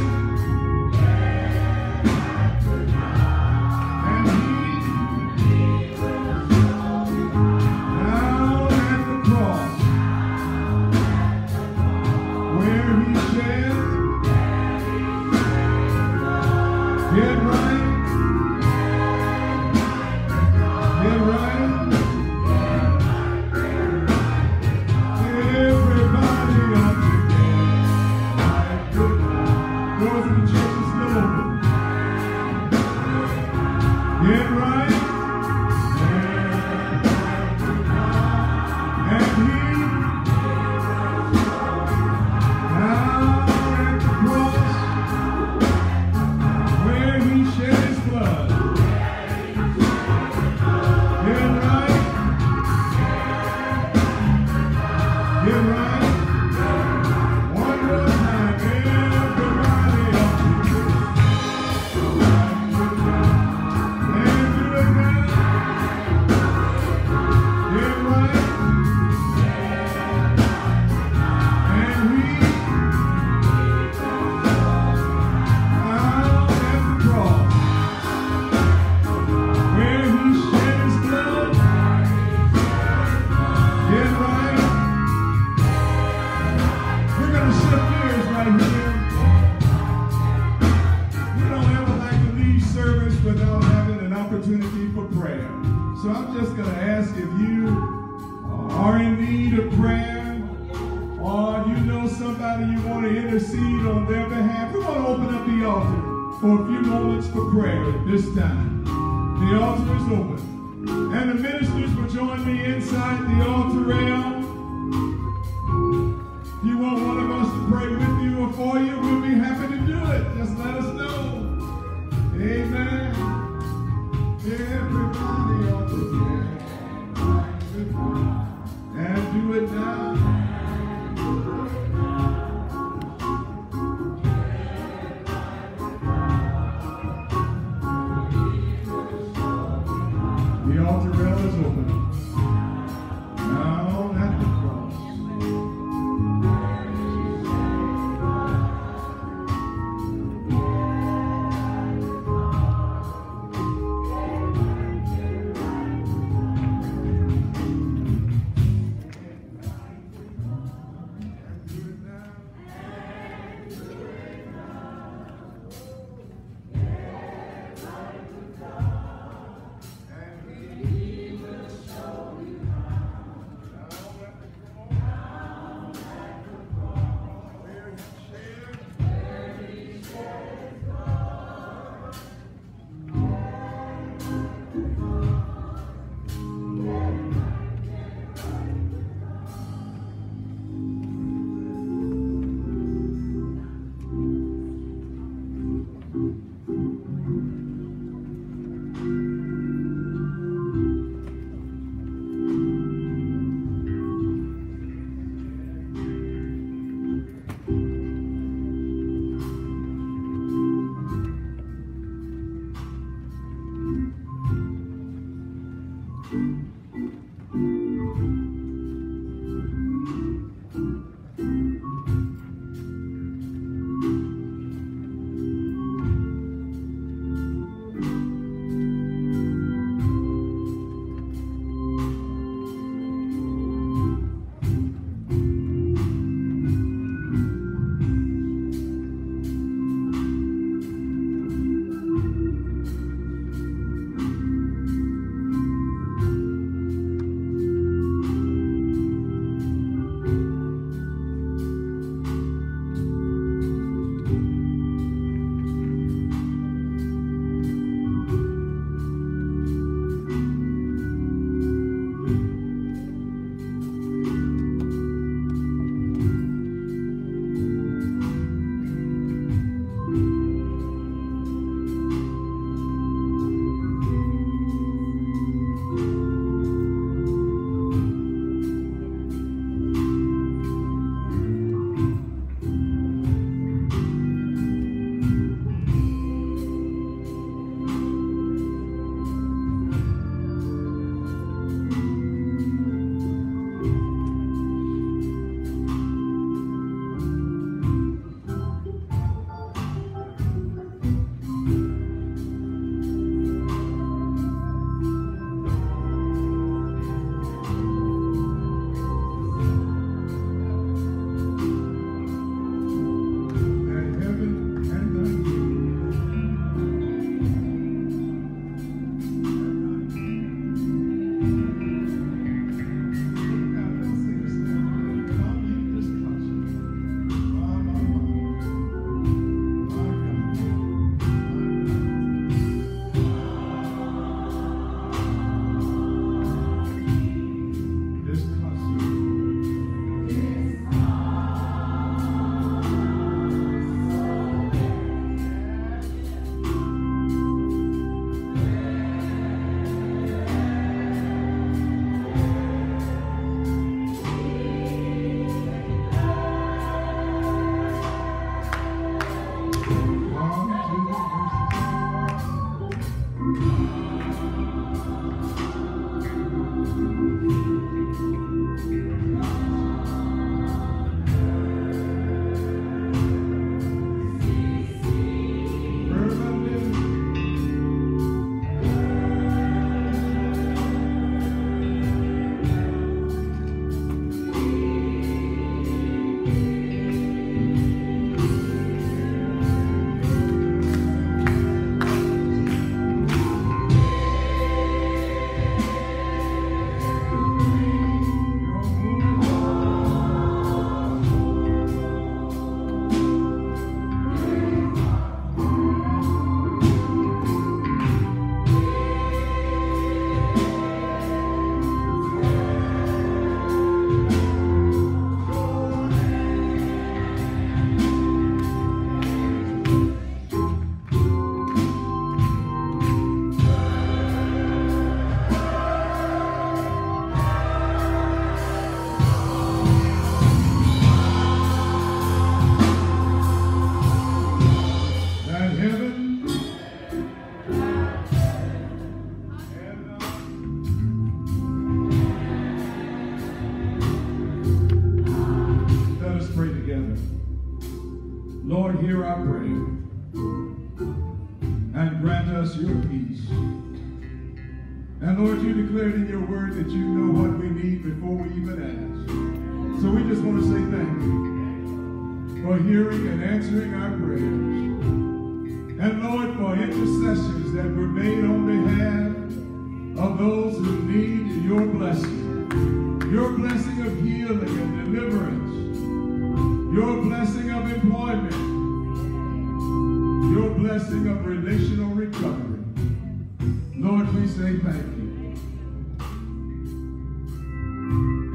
We say thank you.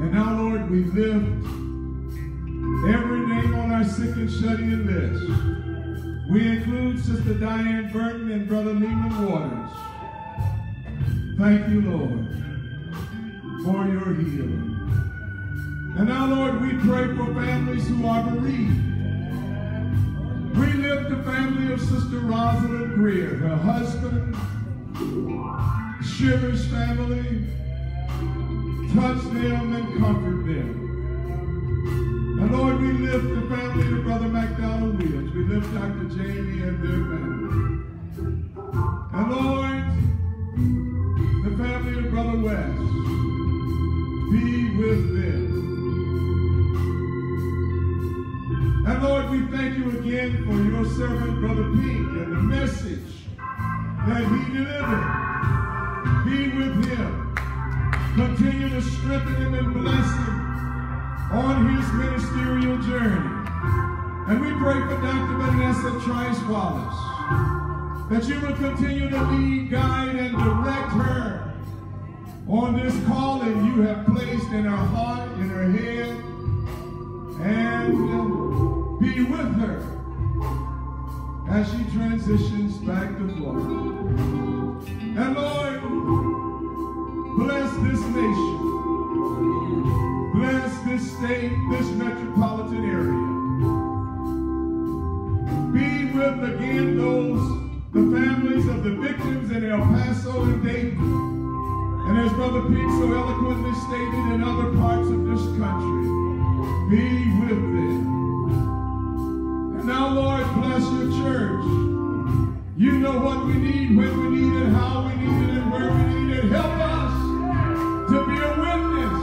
And now, Lord, we lift every name on our sick and shut-in list. We include Sister Diane Burton and Brother Lehman Waters. Thank you, Lord, for your healing. And now, Lord, we pray for families who are bereaved. We lift the family of Sister Rosalind Greer, her husband, Shivers family. Touch them and comfort them. And Lord, we lift the family of Brother McDonald Williams. We lift Dr. Jamie and their family. And Lord, the family of Brother West, be with them. And Lord, we thank you again for your servant, Brother Pink, and the message that he delivered. Be with him. Continue to strengthen him and bless him on his ministerial journey. And we pray for Dr. Vanessa Trice Wallace that you will continue to lead, guide, and direct her on this calling you have placed in her heart, in her head, and be with her as she transitions back to Florida. And Lord, bless this nation. Bless this state, this metropolitan area. Be with again those, the families of the victims in El Paso and Dayton. And as Brother Pete so eloquently stated in other parts of this country, be with them. And now, Lord, bless your church. You know what we need, when we need it, how we need it, and where we need it. Help us to be a witness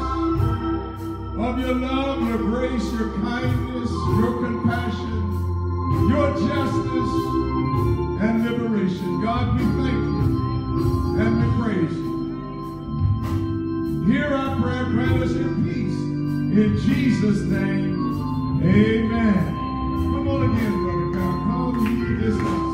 of your love, your grace, your kindness, your compassion, your justice, and liberation. God, we thank you and we praise you. Hear our prayer, grant us your peace. In Jesus' name, amen. Come on again, Brother God. Come ye this.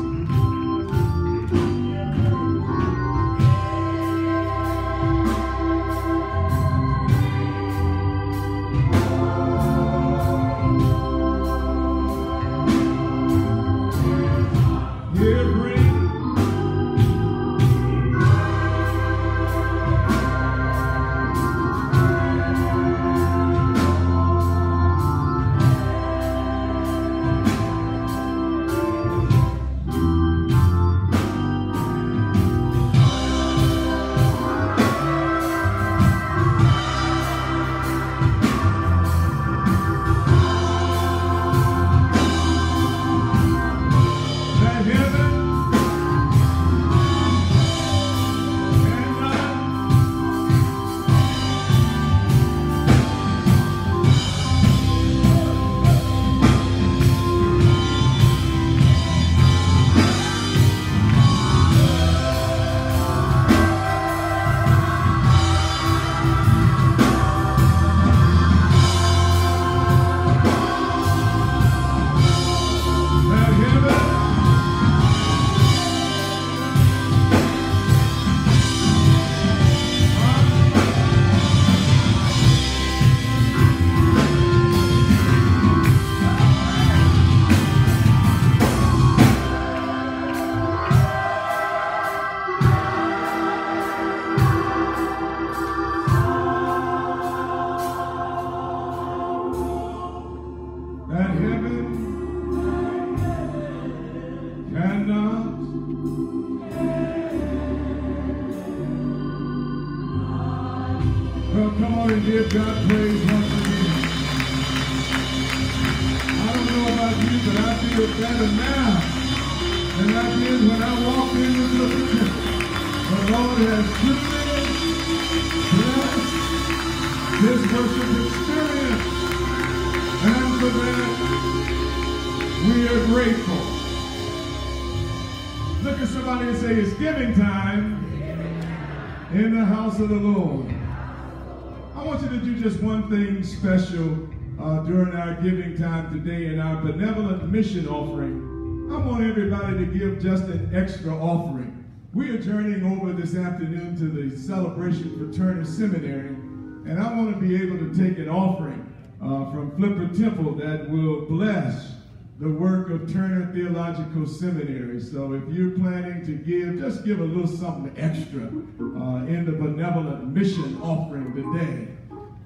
Today in our benevolent mission offering. I want everybody to give just an extra offering. We are turning over this afternoon to the celebration for Turner Seminary, and I want to be able to take an offering uh, from Flipper Temple that will bless the work of Turner Theological Seminary. So if you're planning to give, just give a little something extra uh, in the benevolent mission offering today.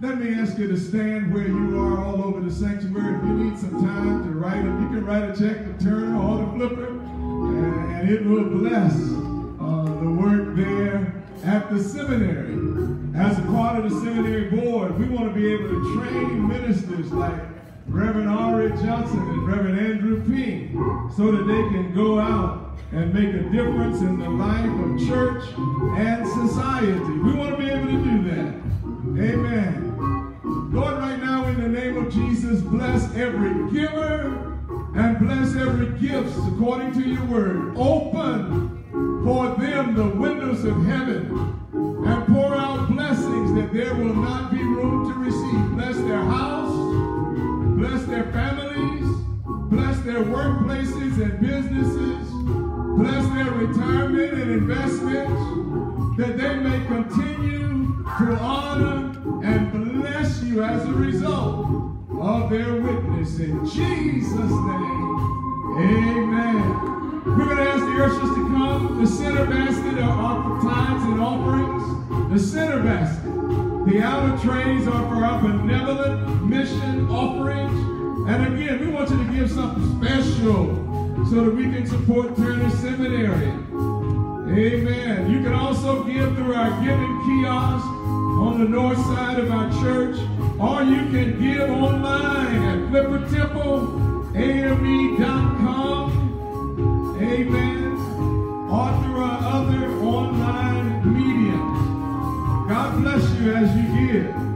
Let me ask you to stand where you are all over the sanctuary. If you need some time to write it, you can write a check to Turner or the Flipper, and, it will bless uh, the work there at the seminary. As a part of the seminary board, we want to be able to train ministers like Reverend Ari Johnson and Reverend Andrew Pink so that they can go out and make a difference in the life of church and society. We want to be able to do that. Amen. Lord, right now in the name of Jesus, bless every giver and bless every gift according to your word. Open for them the windows of heaven and pour out blessings that there will not be room to receive. Bless their house, bless their families, bless their workplaces and businesses, bless their retirement and investments, that they may continue to honor and bless you as a result of their witness. In Jesus' name, amen. We're going to ask the ushers to come. The center basket are our tithes and offerings. The center basket. The outer trays are for our benevolent mission offerings. And again, we want you to give something special so that we can support Turner Seminary. Amen. You can also give through our giving kiosk on the north side of our church, or you can give online at flippertemple.ame.com. Amen. Or through our other online mediums. God bless you as you give.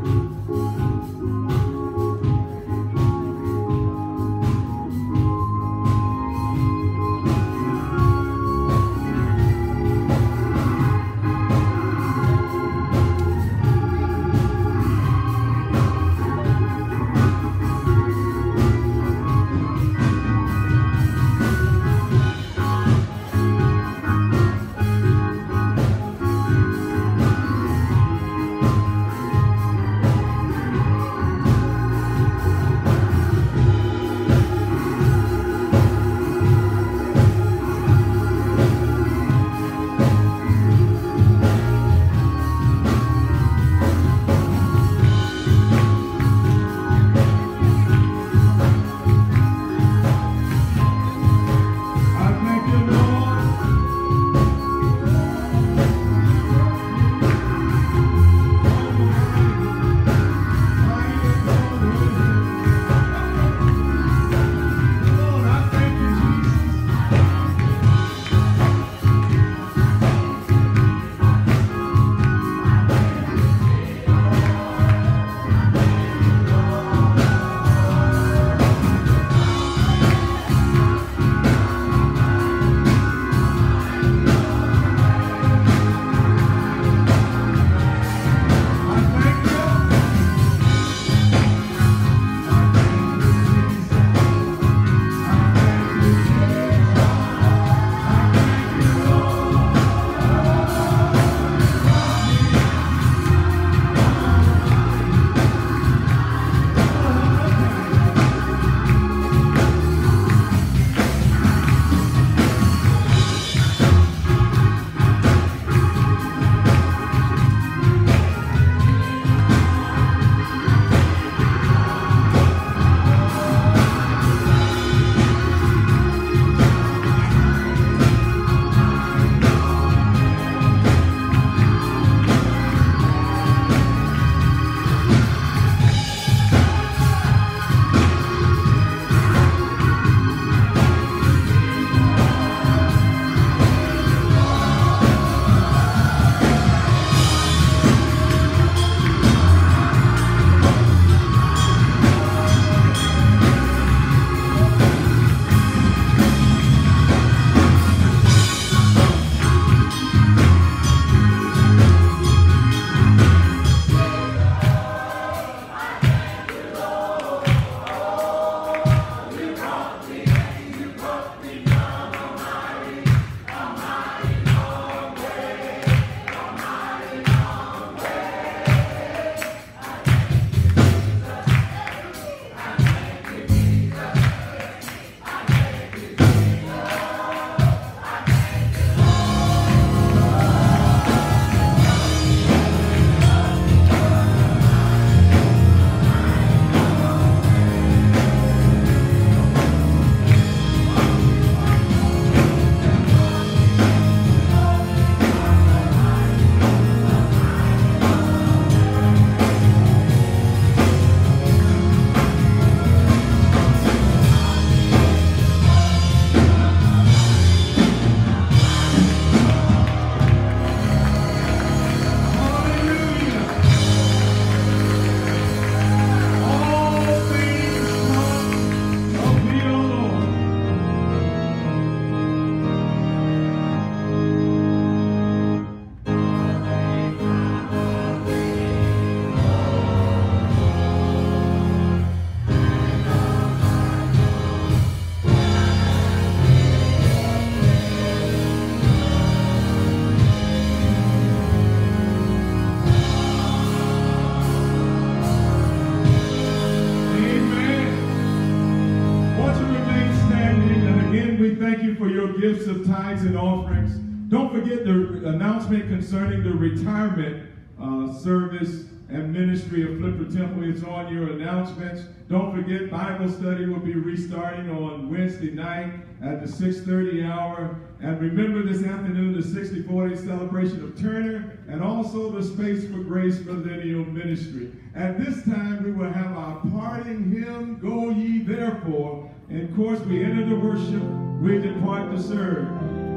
Announcement concerning the retirement uh, service and ministry of Flipper Temple. It's on your announcements. Don't forget Bible study will be restarting on Wednesday night at the 6.30 hour. And remember this afternoon the 6040 celebration of Turner and also the Space for Grace Millennial Ministry. At this time, we will have our parting hymn, Go Ye Therefore. And of course, we enter the worship, we depart to serve.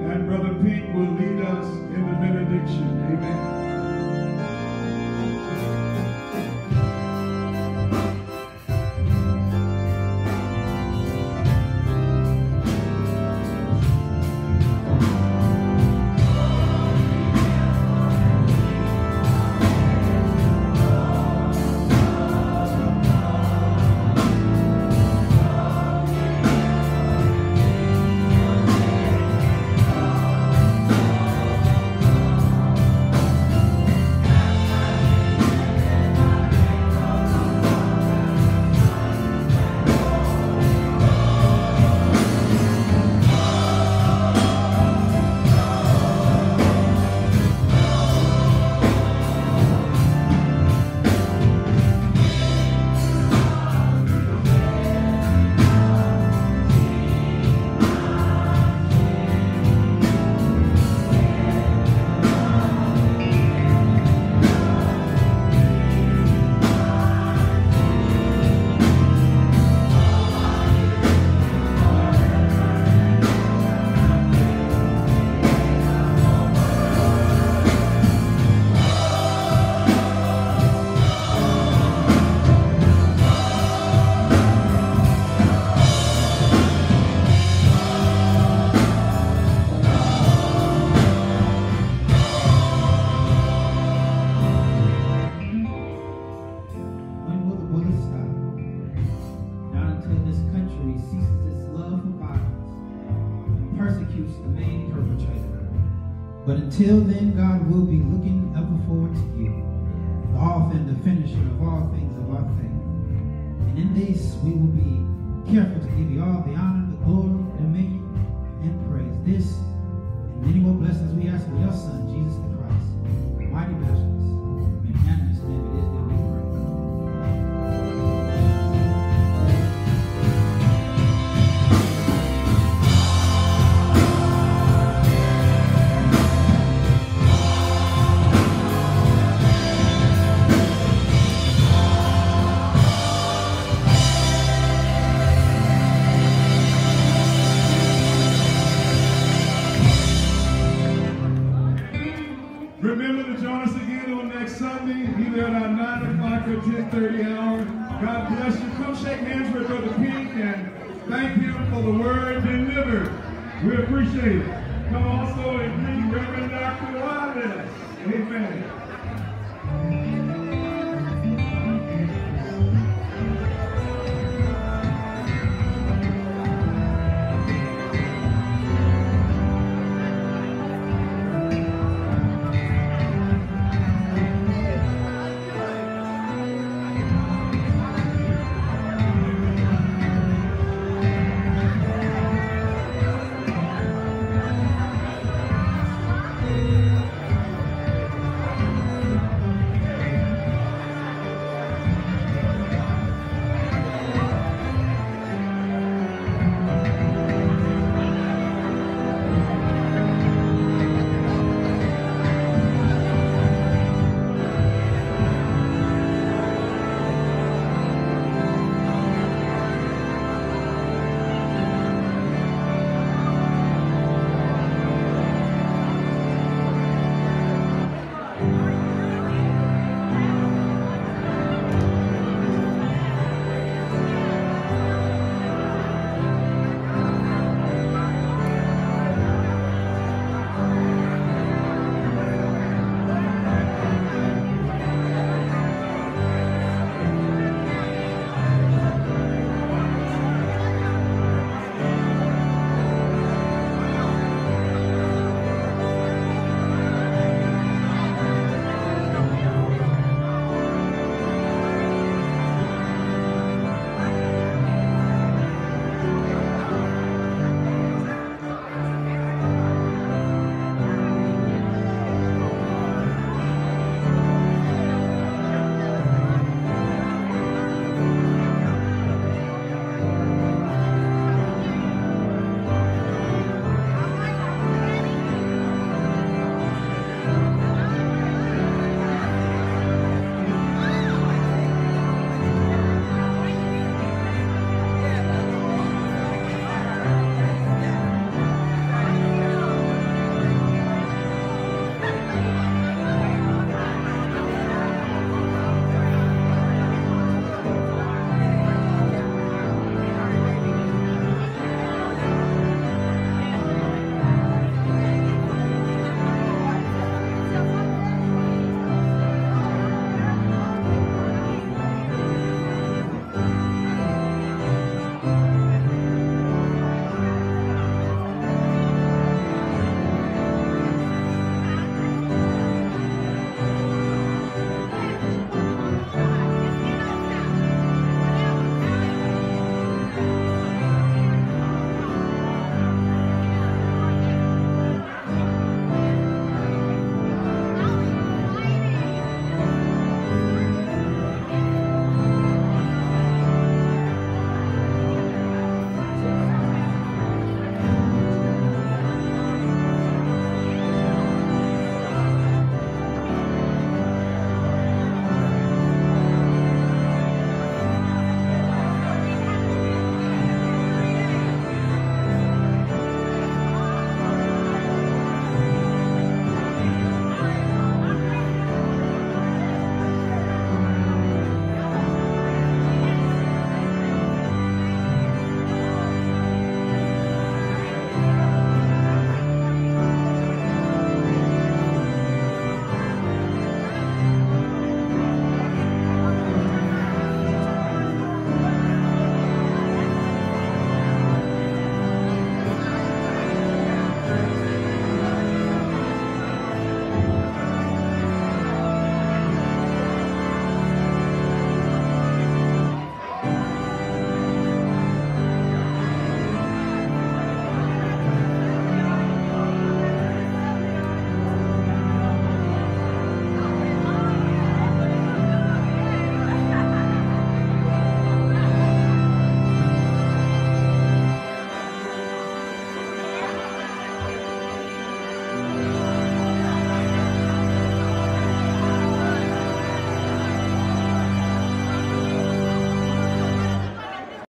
And Brother Pink will lead us the benediction. Amen.